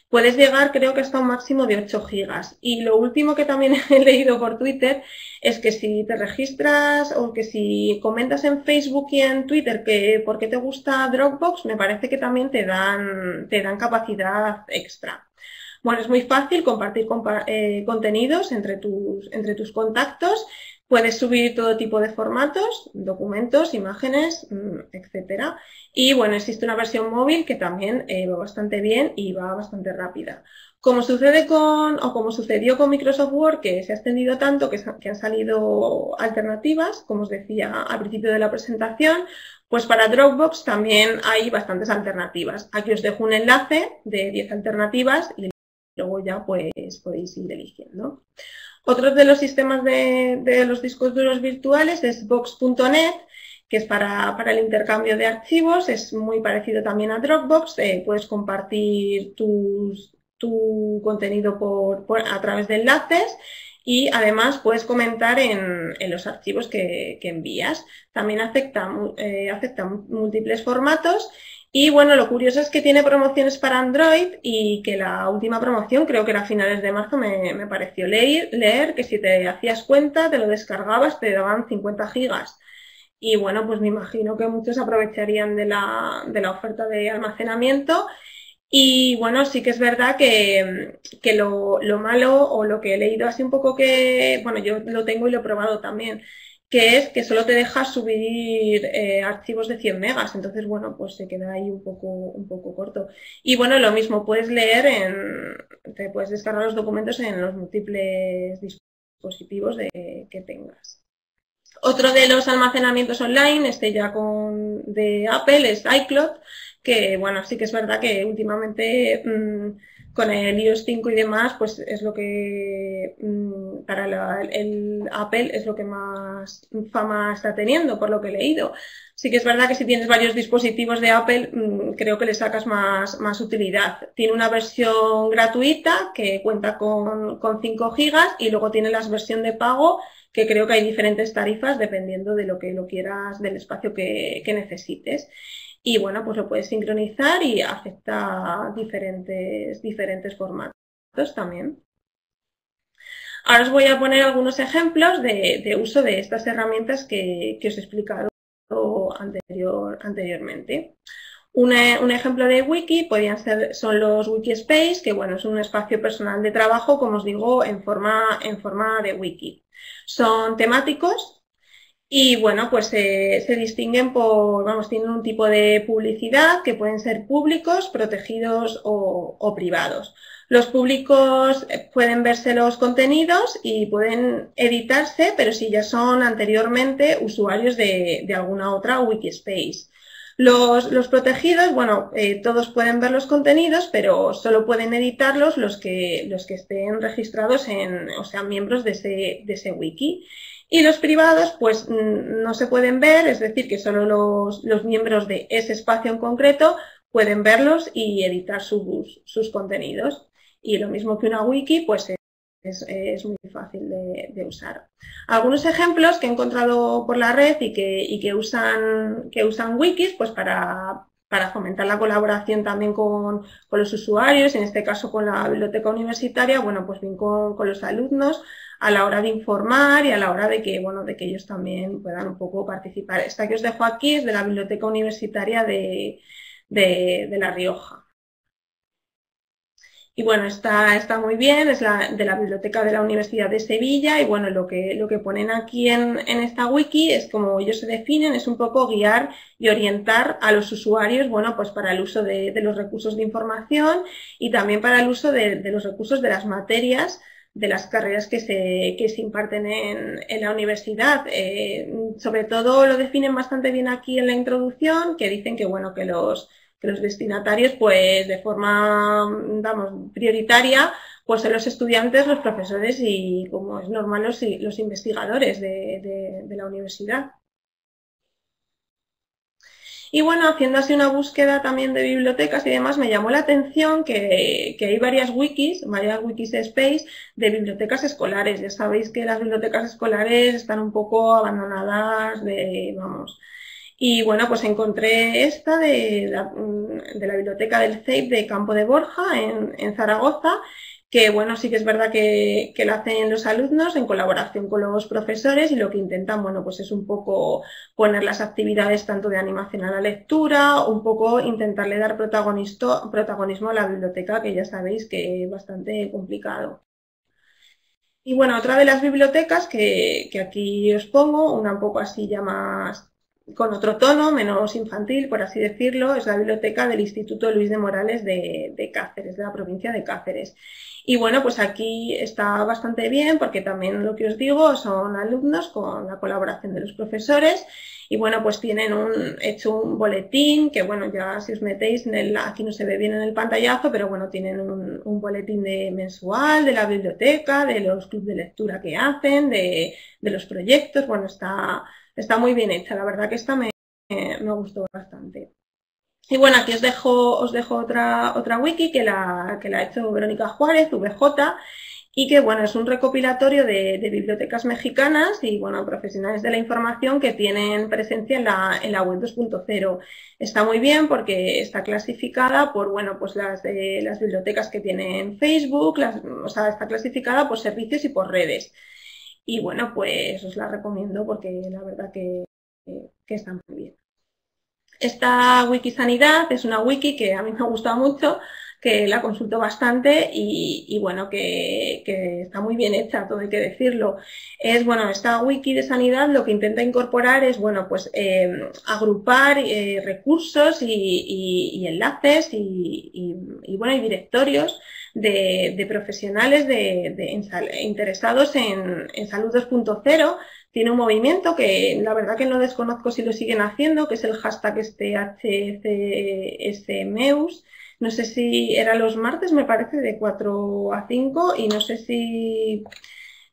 Puedes llegar, creo que hasta un máximo de 8 gigas. Y lo último que también he leído por Twitter es que si te registras o que si comentas en Facebook y en Twitter que por qué te gusta Dropbox, me parece que también te dan, te dan capacidad extra. Bueno, es muy fácil compartir compa eh, contenidos entre tus, entre tus contactos. Puedes subir todo tipo de formatos, documentos, imágenes, mm, etcétera. Y bueno, existe una versión móvil que también eh, va bastante bien y va bastante rápida. Como sucede con, o como sucedió con Microsoft Word, que se ha extendido tanto que, que han salido alternativas, como os decía al principio de la presentación, pues para Dropbox también hay bastantes alternativas. Aquí os dejo un enlace de 10 alternativas y luego ya pues podéis ir eligiendo. Otro de los sistemas de, los discos duros virtuales es Box.net, que es para, para, el intercambio de archivos, es muy parecido también a Dropbox, eh, puedes compartir tus, tu contenido por, a través de enlaces y además puedes comentar en, en los archivos que, que, envías. También acepta, eh, acepta múltiples formatos y bueno, lo curioso es que tiene promociones para Android y que la última promoción, creo que era a finales de marzo, me, me pareció leer, leer que si te hacías cuenta, te lo descargabas, te daban 50 gigas. Y bueno, pues me imagino que muchos aprovecharían de la, de la oferta de almacenamiento. Y bueno, sí que es verdad que, que lo, lo, malo o lo que he leído así un poco que, bueno, yo lo tengo y lo he probado también, que es que solo te deja subir eh, archivos de 100 megas. Entonces, bueno, pues se queda ahí un poco, un poco corto. Y bueno, lo mismo, puedes leer en, te puedes descargar los documentos en los múltiples dispositivos de, que tengas. Otro de los almacenamientos online, este ya con, de Apple, es iCloud, que bueno, sí que es verdad que últimamente mm, con el iOS 5 y demás, pues es lo que mm, para el Apple es lo que más fama está teniendo, por lo que he leído. Sí que es verdad que si tienes varios dispositivos de Apple, mm, creo que le sacas más, más utilidad. Tiene una versión gratuita que cuenta con, con 5 gigas y luego tiene la versión de pago que creo que hay diferentes tarifas dependiendo de lo que lo quieras, del espacio que necesites y bueno, pues lo puedes sincronizar y acepta diferentes, diferentes formatos también. Ahora os voy a poner algunos ejemplos de, uso de estas herramientas que, os he explicado anterior, anteriormente. un ejemplo de wiki podrían ser, son los Wikispace, que bueno, es un espacio personal de trabajo, como os digo, en forma, en forma de wiki. Son temáticos y bueno, pues se distinguen por, vamos, tienen un tipo de publicidad que pueden ser públicos, protegidos o, privados. Los públicos eh, pueden verse los contenidos y pueden editarse, pero si ya son anteriormente usuarios de, alguna otra Wikispace. Los, los protegidos, bueno, eh, todos pueden ver los contenidos, pero solo pueden editarlos los que, los que estén registrados en, o sea, miembros de ese, de ese wiki. Y los privados, pues no se pueden ver, es decir, que solo los, los miembros de ese espacio en concreto pueden verlos y editar sus, sus contenidos. Y lo mismo que una wiki, pues es, es muy fácil de, de, usar. Algunos ejemplos que he encontrado por la red y que, y que, usan, que usan wikis, pues para, para fomentar la colaboración también con, con, los usuarios, en este caso con la biblioteca universitaria, bueno, pues bien con, con los alumnos, a la hora de informar y a la hora de que, bueno, de que ellos también puedan un poco participar. Esta que os dejo aquí es de la Biblioteca Universitaria de, de, La Rioja. Y bueno, está, está muy bien, es la, de la Biblioteca de la Universidad de Sevilla y bueno, lo que, lo que ponen aquí en, en, esta wiki es como ellos se definen, es un poco guiar y orientar a los usuarios, bueno, pues para el uso de, de los recursos de información y también para el uso de, de los recursos de las materias de las carreras que se, que se imparten en, en la universidad. Eh, sobre todo lo definen bastante bien aquí en la introducción, que dicen que bueno, que los, que los destinatarios, pues de forma, vamos, prioritaria, pues son los estudiantes, los profesores y, como es normal, los, investigadores de, de, de la universidad. Y bueno, haciendo así una búsqueda también de bibliotecas y demás, me llamó la atención que, que, hay varias wikis, varias wikis space de bibliotecas escolares. Ya sabéis que las bibliotecas escolares están un poco abandonadas de, vamos. Y bueno, pues encontré esta de la, de la biblioteca del CEIP de Campo de Borja en, Zaragoza que bueno, sí que es verdad que, que, lo hacen los alumnos en colaboración con los profesores y lo que intentan, bueno, pues es un poco poner las actividades tanto de animación a la lectura, un poco intentarle dar protagonismo a la biblioteca, que ya sabéis que es bastante complicado. Y bueno, otra de las bibliotecas que, que aquí os pongo, una un poco así ya más con otro tono, menos infantil, por así decirlo, es la biblioteca del Instituto Luis de Morales de, Cáceres, de la provincia de Cáceres. Y bueno, pues aquí está bastante bien porque también lo que os digo son alumnos con la colaboración de los profesores y bueno, pues tienen un, hecho un boletín que bueno, ya si os metéis en el, aquí no se ve bien en el pantallazo, pero bueno, tienen un, boletín de mensual de la biblioteca, de los clubes de lectura que hacen, de los proyectos, bueno, está, está muy bien hecha, la verdad que esta me, me gustó bastante. Y bueno, aquí os dejo, os dejo otra, otra wiki que la, que la ha hecho Verónica Juárez, VJ, y que bueno, es un recopilatorio de, bibliotecas mexicanas y bueno, profesionales de la información que tienen presencia en la, en la web 2.0. Está muy bien porque está clasificada por bueno, pues las, eh, las bibliotecas que tienen Facebook, las, o sea, está clasificada por servicios y por redes. Y bueno, pues os la recomiendo porque la verdad que, está muy bien. Esta Wikisanidad es una wiki que a mí me gusta mucho. que la consulto bastante y, bueno, que, está muy bien hecha, todo hay que decirlo. Es, bueno, esta wiki de sanidad lo que intenta incorporar es, bueno, pues eh, agrupar eh, recursos y, enlaces y, bueno, y directorios de, profesionales de, interesados en, en Salud 2.0 tiene un movimiento que la verdad que no desconozco si lo siguen haciendo, que es el hashtag este HCSMeus. No sé si era los martes, me parece, de 4 a 5 y no sé si,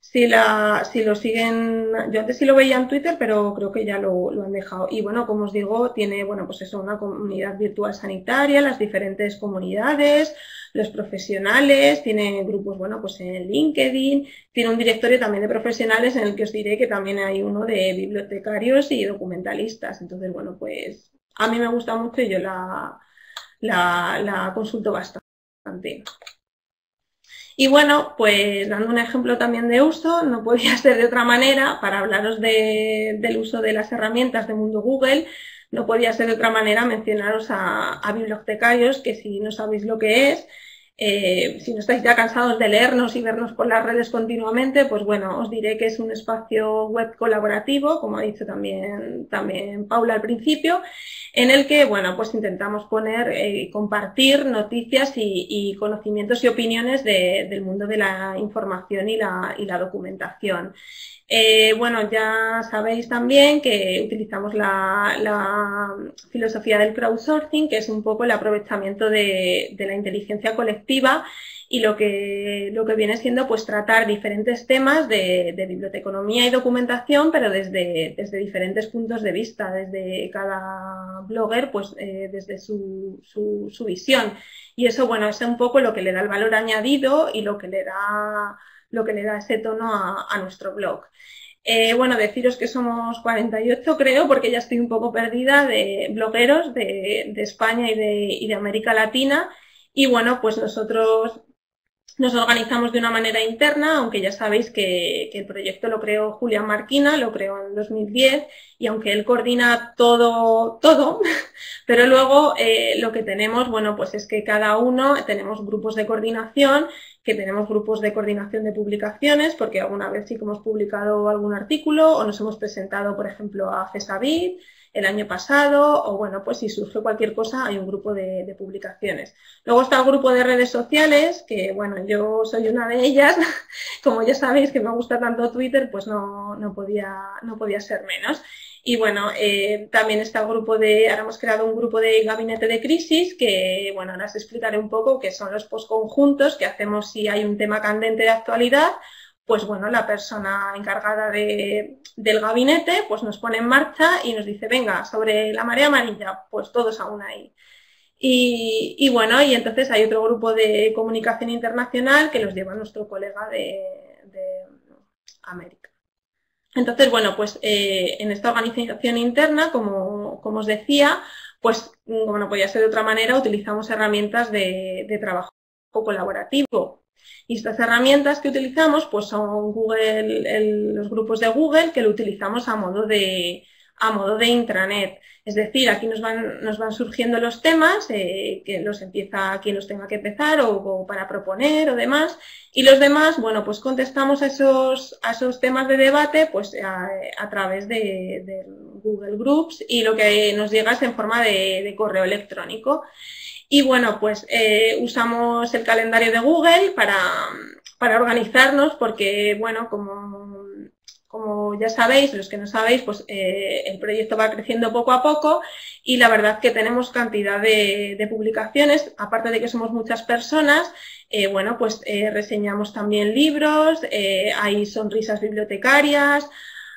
si, la, si lo siguen, yo antes sí lo veía en Twitter, pero creo que ya lo, lo han dejado. Y bueno, como os digo, tiene, bueno, pues eso, una comunidad virtual sanitaria, las diferentes comunidades, los profesionales, tiene grupos, bueno, pues en LinkedIn, tiene un directorio también de profesionales en el que os diré que también hay uno de bibliotecarios y documentalistas. Entonces, bueno, pues a mí me gusta mucho y yo la, la, consulto bastante. Y bueno, pues dando un ejemplo también de uso, no podía ser de otra manera, para hablaros del uso de las herramientas de Mundo Google, no podía ser de otra manera mencionaros a, a bibliotecarios, que si no sabéis lo que es, eh, si no estáis ya cansados de leernos y vernos por las redes continuamente, pues bueno, os diré que es un espacio web colaborativo, como ha dicho también, también Paula al principio, en el que, bueno, pues intentamos poner, eh, compartir noticias y, conocimientos y opiniones del mundo de la información y la, y la documentación. Eh, bueno, ya sabéis también que utilizamos la, filosofía del crowdsourcing, que es un poco el aprovechamiento de, la inteligencia colectiva y lo que, lo que viene siendo pues tratar diferentes temas de, biblioteconomía y documentación, pero desde, desde diferentes puntos de vista, desde cada blogger, pues eh, desde su, su visión. Y eso, bueno, es un poco lo que le da el valor añadido y lo que le da lo que le da ese tono a, nuestro blog. Eh, bueno, deciros que somos 48, creo, porque ya estoy un poco perdida de blogueros de, España y de, América Latina. Y bueno, pues nosotros nos organizamos de una manera interna, aunque ya sabéis que, el proyecto lo creó Julián Marquina, lo creó en 2010, y aunque él coordina todo, todo, pero luego eh, lo que tenemos, bueno, pues es que cada uno tenemos grupos de coordinación que tenemos grupos de coordinación de publicaciones, porque alguna vez sí que hemos publicado algún artículo o nos hemos presentado, por ejemplo, a FESAVID el año pasado, o bueno, pues si surge cualquier cosa, hay un grupo de, publicaciones. Luego está el grupo de redes sociales, que bueno, yo soy una de ellas, como ya sabéis que me gusta tanto Twitter, pues no, no, podía, no podía ser menos. Y bueno, eh, también está el grupo de, ahora hemos creado un grupo de gabinete de crisis que, bueno, ahora os explicaré un poco qué son los postconjuntos que hacemos si hay un tema candente de actualidad. Pues bueno, la persona encargada de, del gabinete pues nos pone en marcha y nos dice, venga, sobre la marea amarilla, pues todos aún ahí. Y, y, bueno, y entonces hay otro grupo de comunicación internacional que los lleva nuestro colega de, de América. Entonces, bueno, pues eh, en esta organización interna, como, os decía, pues como no podía ser de otra manera, utilizamos herramientas de, trabajo colaborativo. Y estas herramientas que utilizamos, pues son Google, los grupos de Google que lo utilizamos a modo de, a modo de intranet. Es decir, aquí nos van, nos van surgiendo los temas, eh, que los empieza quien los tenga que empezar o, para proponer o demás, y los demás, bueno, pues contestamos a esos, a esos temas de debate pues a, través de, Google Groups y lo que nos llega es en forma de, correo electrónico. Y bueno, pues eh, usamos el calendario de Google para, para organizarnos porque, bueno, como como ya sabéis, los que no sabéis, pues eh, el proyecto va creciendo poco a poco y la verdad que tenemos cantidad de, publicaciones, aparte de que somos muchas personas, eh, bueno, pues eh, reseñamos también libros, hay sonrisas bibliotecarias,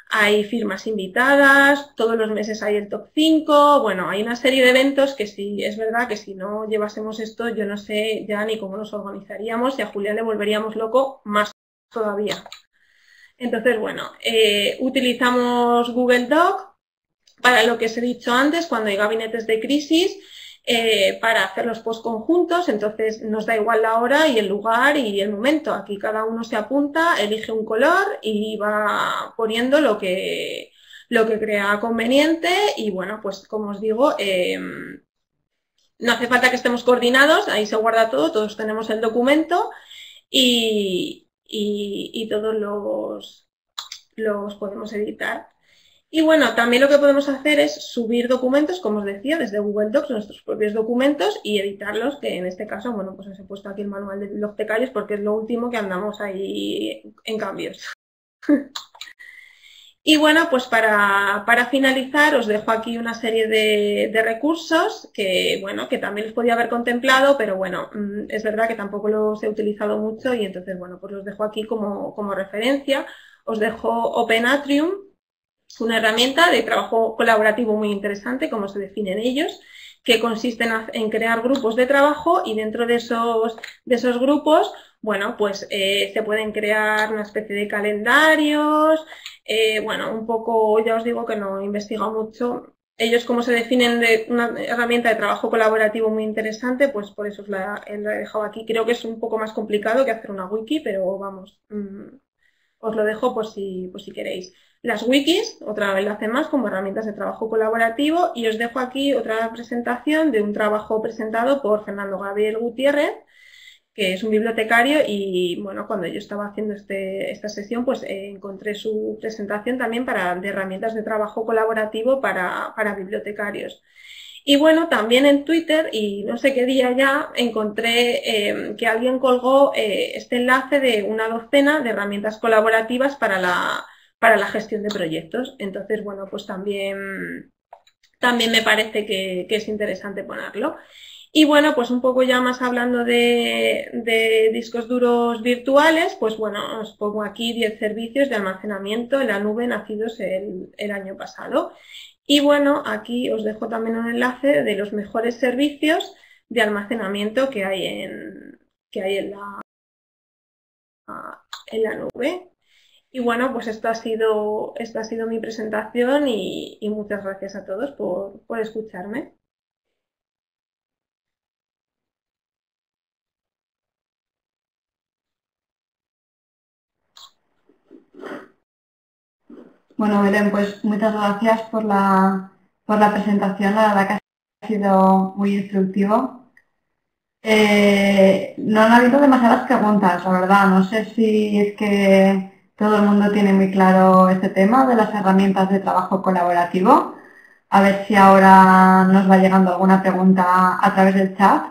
hay firmas invitadas, todos los meses hay el top 5, bueno, hay una serie de eventos que sí, es verdad que si no llevásemos esto, yo no sé ya ni cómo nos organizaríamos y a Julián le volveríamos loco más todavía. Entonces, bueno, eh, utilizamos Google Doc para lo que os he dicho antes, cuando hay gabinetes de crisis, eh, para hacer los post conjuntos, entonces nos da igual la hora y el lugar y el momento. Aquí cada uno se apunta, elige un color y va poniendo lo que, lo que crea conveniente y bueno, pues como os digo, em, no hace falta que estemos coordinados, ahí se guarda todo, todos tenemos el documento y, y, todos los, los podemos editar. Y bueno, también lo que podemos hacer es subir documentos, como os decía, desde Google Docs, nuestros propios documentos y editarlos, que en este caso, bueno, pues os he puesto aquí el manual de bibliotecarios porque es lo último que andamos ahí en cambios. Y bueno, pues para, finalizar os dejo aquí una serie de, recursos que, bueno, que también los podía haber contemplado, pero bueno, mm, es verdad que tampoco los he utilizado mucho y entonces, bueno, pues los dejo aquí como, como referencia. Os dejo OpenAtrium, una herramienta de trabajo colaborativo muy interesante, como se definen ellos, que consiste en, crear grupos de trabajo y dentro de esos, de esos grupos, bueno, pues eh, se pueden crear una especie de calendarios, eh, bueno, un poco, ya os digo que no he investigado mucho. Ellos, como se definen de una herramienta de trabajo colaborativo muy interesante, pues por eso os la, he dejado aquí. Creo que es un poco más complicado que hacer una wiki, pero vamos, mm, os lo dejo por si, por si queréis. Las wikis, otra enlace más como herramientas de trabajo colaborativo, y os dejo aquí otra presentación de un trabajo presentado por Fernando Gabriel Gutiérrez, que es un bibliotecario y bueno, cuando yo estaba haciendo este, esta sesión, pues eh, encontré su presentación también para, de herramientas de trabajo colaborativo para, bibliotecarios. Y bueno, también en Twitter, y no sé qué día ya, encontré eh, que alguien colgó eh, este enlace de una docena de herramientas colaborativas para la, para la gestión de proyectos. Entonces, bueno, pues también, también me parece que, es interesante ponerlo. Y bueno, pues un poco ya más hablando de, discos duros virtuales, pues bueno, os pongo aquí 10 servicios de almacenamiento en la nube nacidos el, año pasado. Y bueno, aquí os dejo también un enlace de los mejores servicios de almacenamiento que hay en, que hay en, la, en la nube. Y bueno, pues esto ha sido, esto ha sido mi presentación y, muchas gracias a todos por, por escucharme. Bueno, Belén, pues muchas gracias por la, por la presentación. La verdad que ha sido muy instructivo. Eh, no han habido demasiadas preguntas, la verdad. No sé si es que todo el mundo tiene muy claro este tema de las herramientas de trabajo colaborativo. A ver si ahora nos va llegando alguna pregunta a través del chat.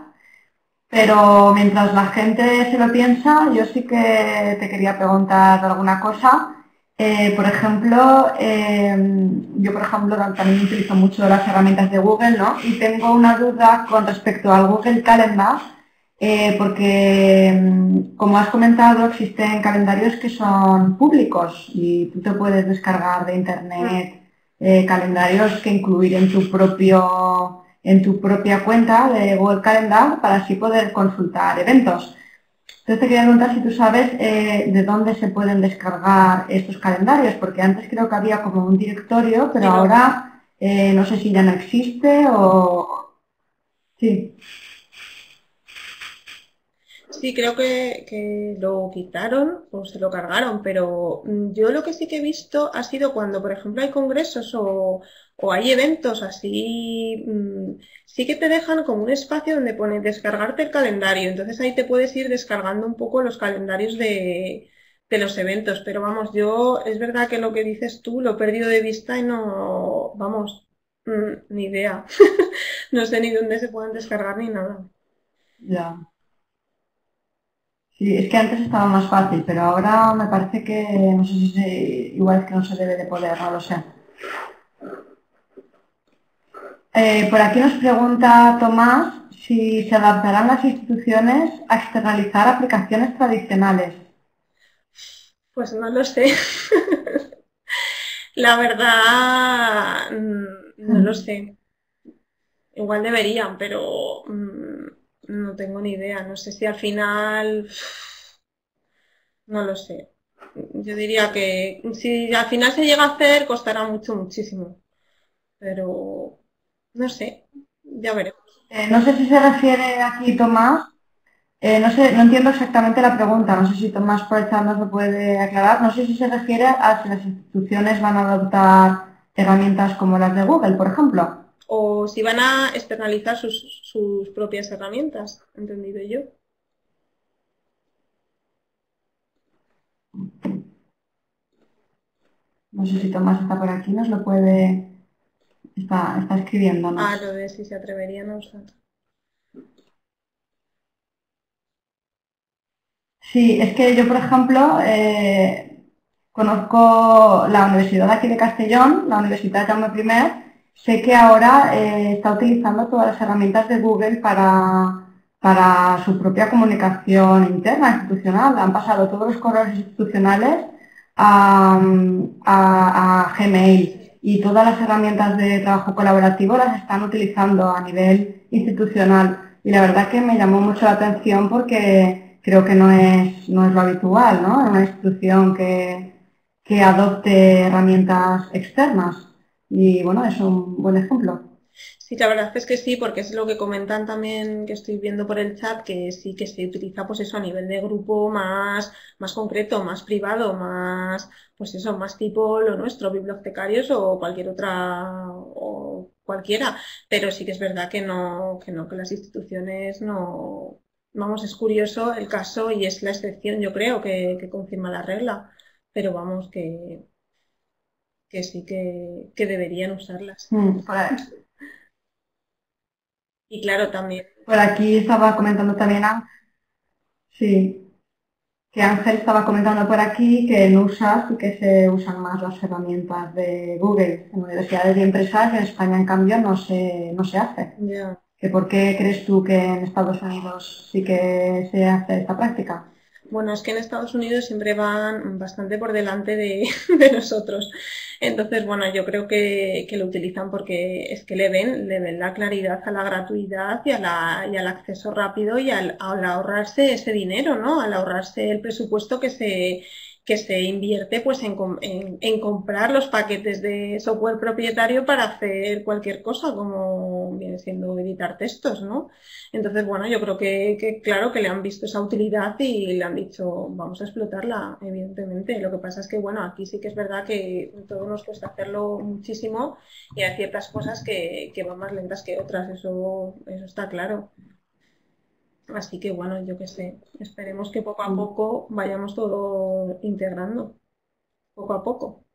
Pero mientras la gente se lo piensa, yo sí que te quería preguntar alguna cosa. Eh, por ejemplo, em, yo por ejemplo también utilizo mucho las herramientas de Google, ¿no? Y tengo una duda con respecto al Google Calendar, eh, porque em, como has comentado, existen calendarios que son públicos y tú te puedes descargar de internet eh, calendarios que incluir en tu propio en tu propia cuenta de Google Calendar para así poder consultar eventos. Entonces te quería preguntar si tú sabes eh, de dónde se pueden descargar estos calendarios, porque antes creo que había como un directorio, pero ahora eh, no sé si ya no existe o... Sí. Sí, creo que, lo quitaron o se lo cargaron, pero mm, yo lo que sí que he visto ha sido cuando, por ejemplo, hay congresos o, hay eventos así, mm, sí que te dejan como un espacio donde pone descargarte el calendario. Entonces ahí te puedes ir descargando un poco los calendarios de, los eventos. Pero vamos, yo es verdad que lo que dices tú lo he perdido de vista y no, vamos, mm, ni idea. no sé ni dónde se pueden descargar ni nada. Ya. Sí, es que antes estaba más fácil, pero ahora me parece que no sé si igual es que no se debe de poder, no lo sé. Eh, por aquí nos pregunta Tomás si se adaptarán las instituciones a externalizar aplicaciones tradicionales. Pues no lo sé. La verdad, mm, no lo sé. Igual deberían, pero mm, no tengo ni idea. No sé si al final. No lo sé. Yo diría que si al final se llega a hacer, costará mucho, muchísimo. Pero no sé, ya veremos. Eh, no sé si se refiere aquí Tomás. Eh, no sé, no entiendo exactamente la pregunta. No sé si Tomás por el nos lo puede aclarar. No sé si se refiere a si las instituciones van a adoptar herramientas como las de Google, por ejemplo. O si van a externalizar sus, sus propias herramientas, entendido yo. No sé si Tomás está por aquí, nos lo puede... Está, está escribiendo, ¿no? Ah, lo de si se atreverían a usar. Sí, es que yo, por ejemplo, eh, conozco la Universidad aquí de Castellón, la Universidad de Jaume I, sé que ahora eh, está utilizando todas las herramientas de Google para, para su propia comunicación interna, institucional. Han pasado todos los correos institucionales a, Gmail y todas las herramientas de trabajo colaborativo las están utilizando a nivel institucional. Y la verdad que me llamó mucho la atención porque creo que no es, no es lo habitual, ¿no? En una institución que, que adopte herramientas externas. Y bueno, es un buen ejemplo. Sí, la verdad es que sí, porque es lo que comentan también que estoy viendo por el chat, que sí que se utiliza pues eso a nivel de grupo más, más concreto, más privado, más, pues eso, más tipo lo nuestro, bibliotecarios o cualquier otra, o cualquiera. Pero sí que es verdad que no, que no, que las instituciones no, vamos, es curioso el caso y es la excepción, yo creo, que, que confirma la regla. Pero vamos, que, que sí que, que deberían usarlas. Mm, y claro, también. Por aquí estaba comentando también Ángel. Sí. Que Ángel estaba comentando por aquí que en USA sí que se usan más las herramientas de Google en universidades y empresas en España en cambio no se, no se hace. ¿Que ¿Por qué crees tú que en Estados Unidos sí que se hace esta práctica? Bueno, es que en Estados Unidos siempre van bastante por delante de, de nosotros. Entonces, bueno, yo creo que, que, lo utilizan porque es que le ven, le ven la claridad a la gratuidad y, a la, y al acceso rápido y al, al ahorrarse ese dinero, ¿no? Al ahorrarse el presupuesto que se, que se invierte pues en, en, comprar los paquetes de software propietario para hacer cualquier cosa, como viene siendo editar textos, ¿no? Entonces, bueno, yo creo que, claro que le han visto esa utilidad y le han dicho, vamos a explotarla, evidentemente. Lo que pasa es que, bueno, aquí sí que es verdad que todo nos cuesta hacerlo muchísimo y hay ciertas cosas que, que van más lentas que otras, eso, eso está claro. Así que bueno, yo qué sé, esperemos que poco a poco vayamos todo integrando, poco a poco.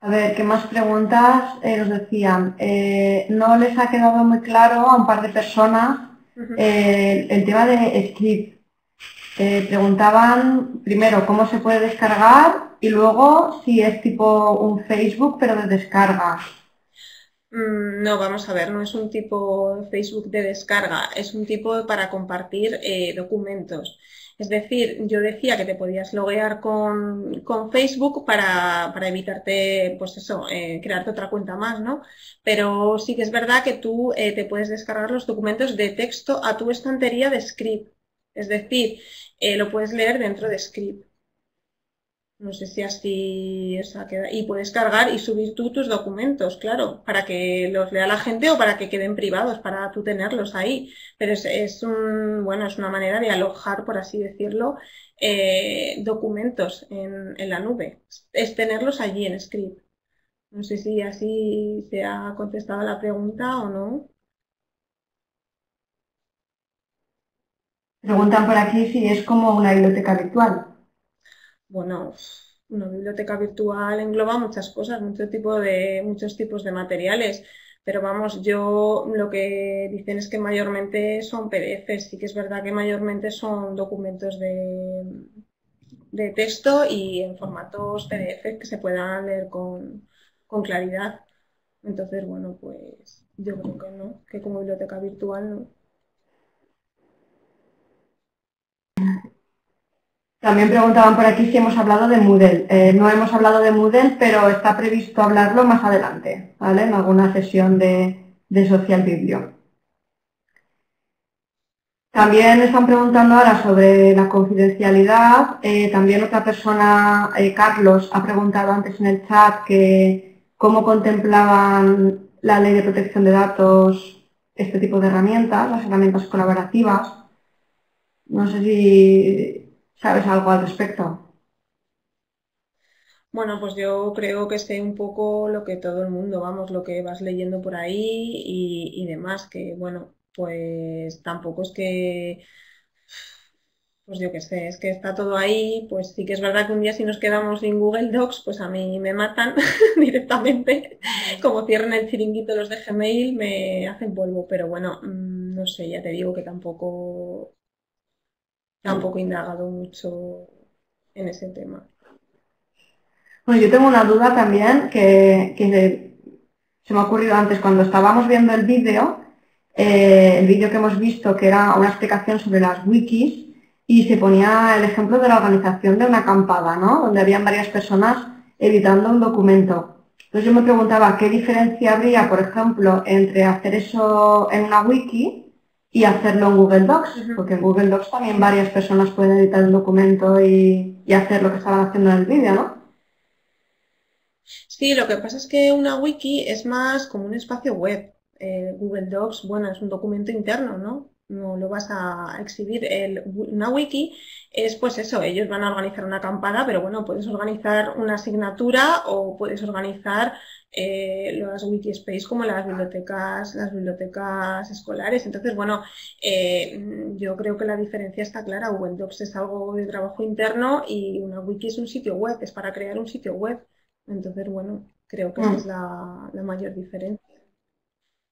A ver, ¿qué más preguntas eh, nos decían? Eh, no les ha quedado muy claro a un par de personas eh, el tema de script. preguntaban primero cómo se puede descargar y luego si es tipo un Facebook pero de descarga. Mm, no, vamos a ver, no es un tipo Facebook de descarga, es un tipo para compartir eh, documentos. Es decir, yo decía que te podías loguear con, Facebook para, evitarte, pues eso, eh, crearte otra cuenta más, ¿no? Pero sí que es verdad que tú eh, te puedes descargar los documentos de texto a tu estantería de script. Es decir, lo puedes leer dentro de script. No sé si así esa queda. Y puedes cargar y subir tú tus documentos, claro, para que los lea la gente o para que queden privados, para tú tenerlos ahí. Pero es, es un, bueno, es una manera de alojar, por así decirlo, eh, documentos en, en, la nube. Es tenerlos allí en script. No sé si así se ha contestado la pregunta o no. Preguntan por aquí si es como una biblioteca virtual. Bueno, una biblioteca virtual engloba muchas cosas, mucho tipo de, muchos tipos de materiales, pero vamos, yo lo que dicen es que mayormente son PDFs, sí que es verdad que mayormente son documentos de, de texto y en formatos PDF que se puedan leer con, con claridad. Entonces, bueno, pues yo creo que no, que como biblioteca virtual no. También preguntaban por aquí si hemos hablado de Moodle. Eh, no hemos hablado de Moodle, pero está previsto hablarlo más adelante, ¿vale? En alguna sesión de, Social Biblio. También están preguntando ahora sobre la confidencialidad. Eh, también otra persona, eh, Carlos, ha preguntado antes en el chat que cómo contemplaban la ley de protección de datos este tipo de herramientas, las herramientas colaborativas. No sé si ¿Sabes algo al respecto? Bueno, pues yo creo que sé un poco lo que todo el mundo, vamos, lo que vas leyendo por ahí y, y demás, que bueno, pues tampoco es que pues yo qué sé, es que está todo ahí, pues sí que es verdad que un día si nos quedamos sin Google Docs, pues a mí me matan directamente, como cierran el chiringuito los de Gmail, me hacen polvo, pero bueno, mm, no sé, ya te digo que tampoco, tampoco he indagado mucho en ese tema. Bueno, yo tengo una duda también que, se me ha ocurrido antes cuando estábamos viendo el vídeo, eh, el vídeo que hemos visto que era una explicación sobre las wikis, y se ponía el ejemplo de la organización de una acampada, ¿no? Donde habían varias personas editando un documento. Entonces yo me preguntaba qué diferencia habría, por ejemplo, entre hacer eso en una wiki y hacerlo en Google Docs, porque en Google Docs también varias personas pueden editar un documento y, hacer lo que estaban haciendo en el vídeo, ¿no? Sí, lo que pasa es que una wiki es más como un espacio web. Eh, Google Docs, bueno, es un documento interno, ¿no? no lo vas a exhibir. El, una wiki es pues eso, ellos van a organizar una acampada, pero bueno, puedes organizar una asignatura o puedes organizar eh, las Wikispace como las bibliotecas, las bibliotecas escolares. Entonces, bueno, eh, yo creo que la diferencia está clara. Google Docs es algo de trabajo interno y una wiki es un sitio web, es para crear un sitio web. Entonces, bueno, creo que esa es la mayor diferencia.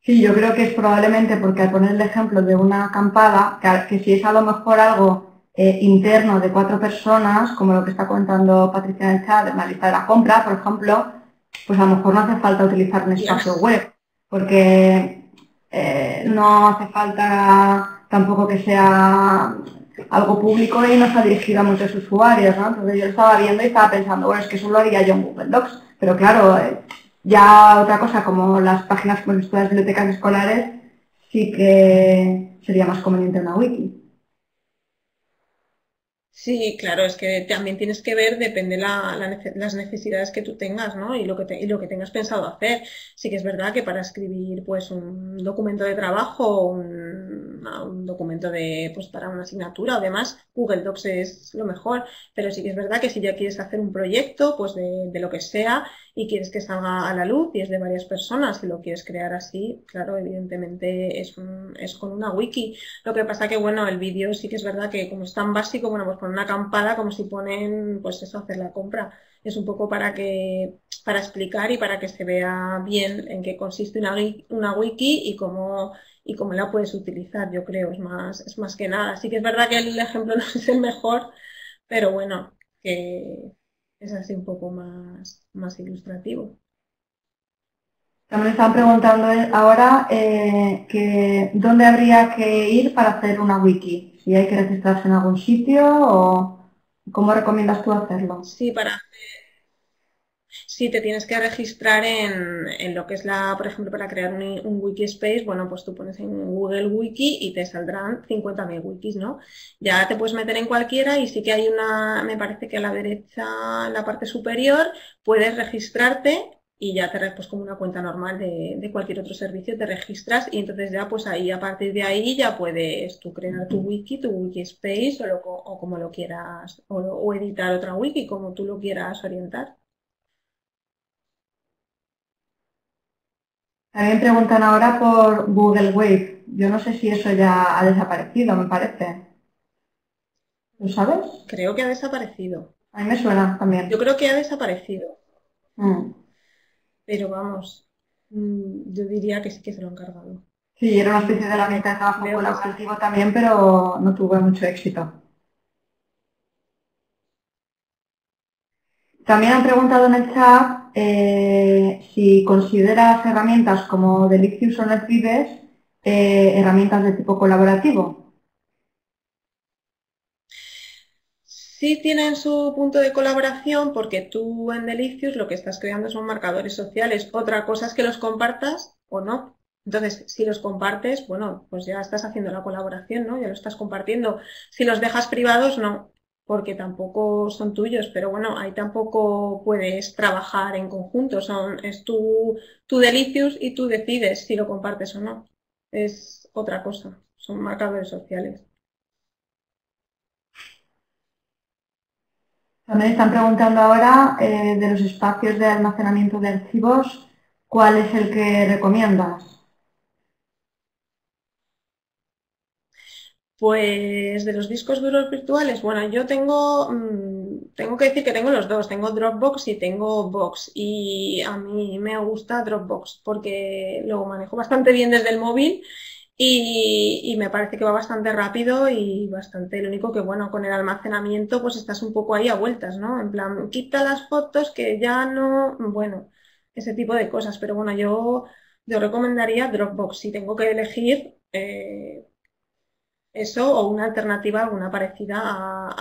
Sí, yo creo que es probablemente porque al poner el ejemplo de una acampada, que, si es a lo mejor algo eh, interno de cuatro personas, como lo que está contando Patricia en el chat, en la lista de la compra, por ejemplo, pues a lo mejor no hace falta utilizar un espacio web, porque eh, no hace falta tampoco que sea algo público y no está dirigido a muchos usuarios, ¿no? Entonces yo estaba viendo y estaba pensando, bueno, es que eso lo haría yo en Google Docs, pero claro, eh, ya otra cosa, como las páginas como las bibliotecas escolares, sí que sería más conveniente una wiki. Sí, claro, es que también tienes que ver, depende la, las necesidades que tú tengas, ¿no? Y lo que, y lo que tengas pensado hacer. Sí que es verdad que para escribir, pues, un documento de trabajo, un, un documento de, pues, para una asignatura o demás, Google Docs es lo mejor. Pero sí que es verdad que si ya quieres hacer un proyecto, pues, de, de lo que sea, y quieres que salga a la luz y es de varias personas y lo quieres crear así, claro, evidentemente es, es con una wiki. Lo que pasa que, bueno, el vídeo sí que es verdad que como es tan básico, bueno, pues con una acampada como si ponen, pues eso, hacer la compra. Es un poco para que, para explicar y para que se vea bien en qué consiste una, una wiki y cómo, y cómo la puedes utilizar, yo creo, es más, es más que nada. Sí que es verdad que el ejemplo no es el mejor, pero bueno, que, es así un poco más, más ilustrativo. También están preguntando ahora eh, que dónde habría que ir para hacer una wiki, si hay que registrarse en algún sitio o cómo recomiendas tú hacerlo. Sí, para Sí, te tienes que registrar en, lo que es la, por ejemplo, para crear un, un wiki space, bueno, pues tú pones en Google Wiki y te saldrán 50.000 wikis, ¿no? Ya te puedes meter en cualquiera y sí que hay una, me parece que a la derecha, en la parte superior, puedes registrarte y ya te pues como una cuenta normal de, cualquier otro servicio, te registras y entonces ya pues ahí a partir de ahí ya puedes tú crear tu wiki, tu wiki space o, o como lo quieras, o editar otra wiki como tú lo quieras orientar. También preguntan ahora por Google Wave. Yo no sé si eso ya ha desaparecido, me parece. ¿Lo sabes? Creo que ha desaparecido. A mí me suena también. Yo creo que ha desaparecido. Mm. Pero vamos, mm, yo diría que sí que se lo han cargado. Sí, era una especie de herramienta de trabajo colaborativo también, pero no tuvo mucho éxito. También han preguntado en el chat eh, si consideras herramientas como Delicious o NetVives eh, herramientas de tipo colaborativo. Sí tienen su punto de colaboración porque tú en Delicious lo que estás creando son marcadores sociales. Otra cosa es que los compartas o no. Entonces, si los compartes, bueno, pues ya estás haciendo la colaboración, ¿no? Ya lo estás compartiendo. Si los dejas privados, no porque tampoco son tuyos, pero bueno, ahí tampoco puedes trabajar en conjunto, son, es tu, tu delicios y tú decides si lo compartes o no. Es otra cosa, son marcadores sociales. También están preguntando ahora eh, de los espacios de almacenamiento de archivos, ¿cuál es el que recomiendas? Pues de los discos duros virtuales, bueno, yo tengo, mm, tengo que decir que tengo los dos, tengo Dropbox y tengo Box. Y a mí me gusta Dropbox porque lo manejo bastante bien desde el móvil y, me parece que va bastante rápido y bastante, lo único que bueno, con el almacenamiento pues estás un poco ahí a vueltas, ¿no? En plan, quita las fotos que ya no, bueno, ese tipo de cosas. Pero bueno, yo, yo recomendaría Dropbox si tengo que elegir. Eh, eso o una alternativa, alguna parecida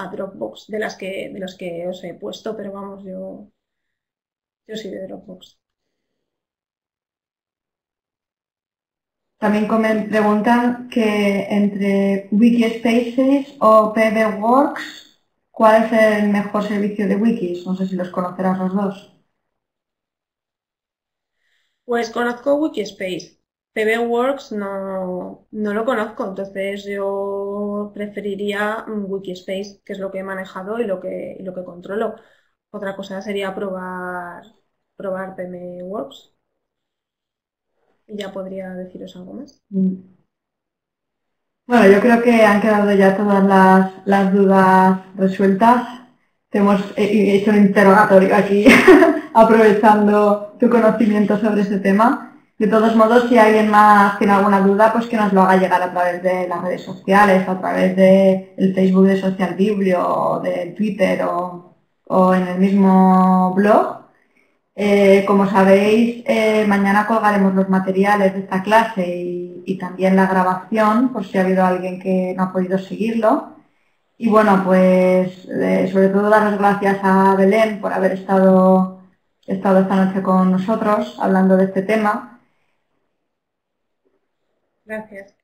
a, Dropbox, de las que, de los que os he puesto, pero vamos, yo, yo soy de Dropbox. También me preguntan que entre Wikispaces o PBWorks, ¿cuál es el mejor servicio de wikis? No sé si los conocerás los dos. Pues conozco Wikispace. PBWorks no, no lo conozco, entonces yo preferiría Wikispace, que es lo que he manejado y lo que, lo que controlo. Otra cosa sería probar, probar PBWorks. Y ya podría deciros algo más. Mm. Bueno, yo creo que han quedado ya todas las, dudas resueltas. Te hemos hecho un interrogatorio aquí, aprovechando tu conocimiento sobre ese tema. De todos modos, si alguien más tiene alguna duda, pues que nos lo haga llegar a través de las redes sociales, a través del Facebook de Social Biblio, o de Twitter o, en el mismo blog. Eh, como sabéis, eh, mañana colgaremos los materiales de esta clase y, también la grabación, por si ha habido alguien que no ha podido seguirlo. Y bueno, pues eh, sobre todo dar las gracias a Belén por haber estado, estado esta noche con nosotros hablando de este tema. Gracias.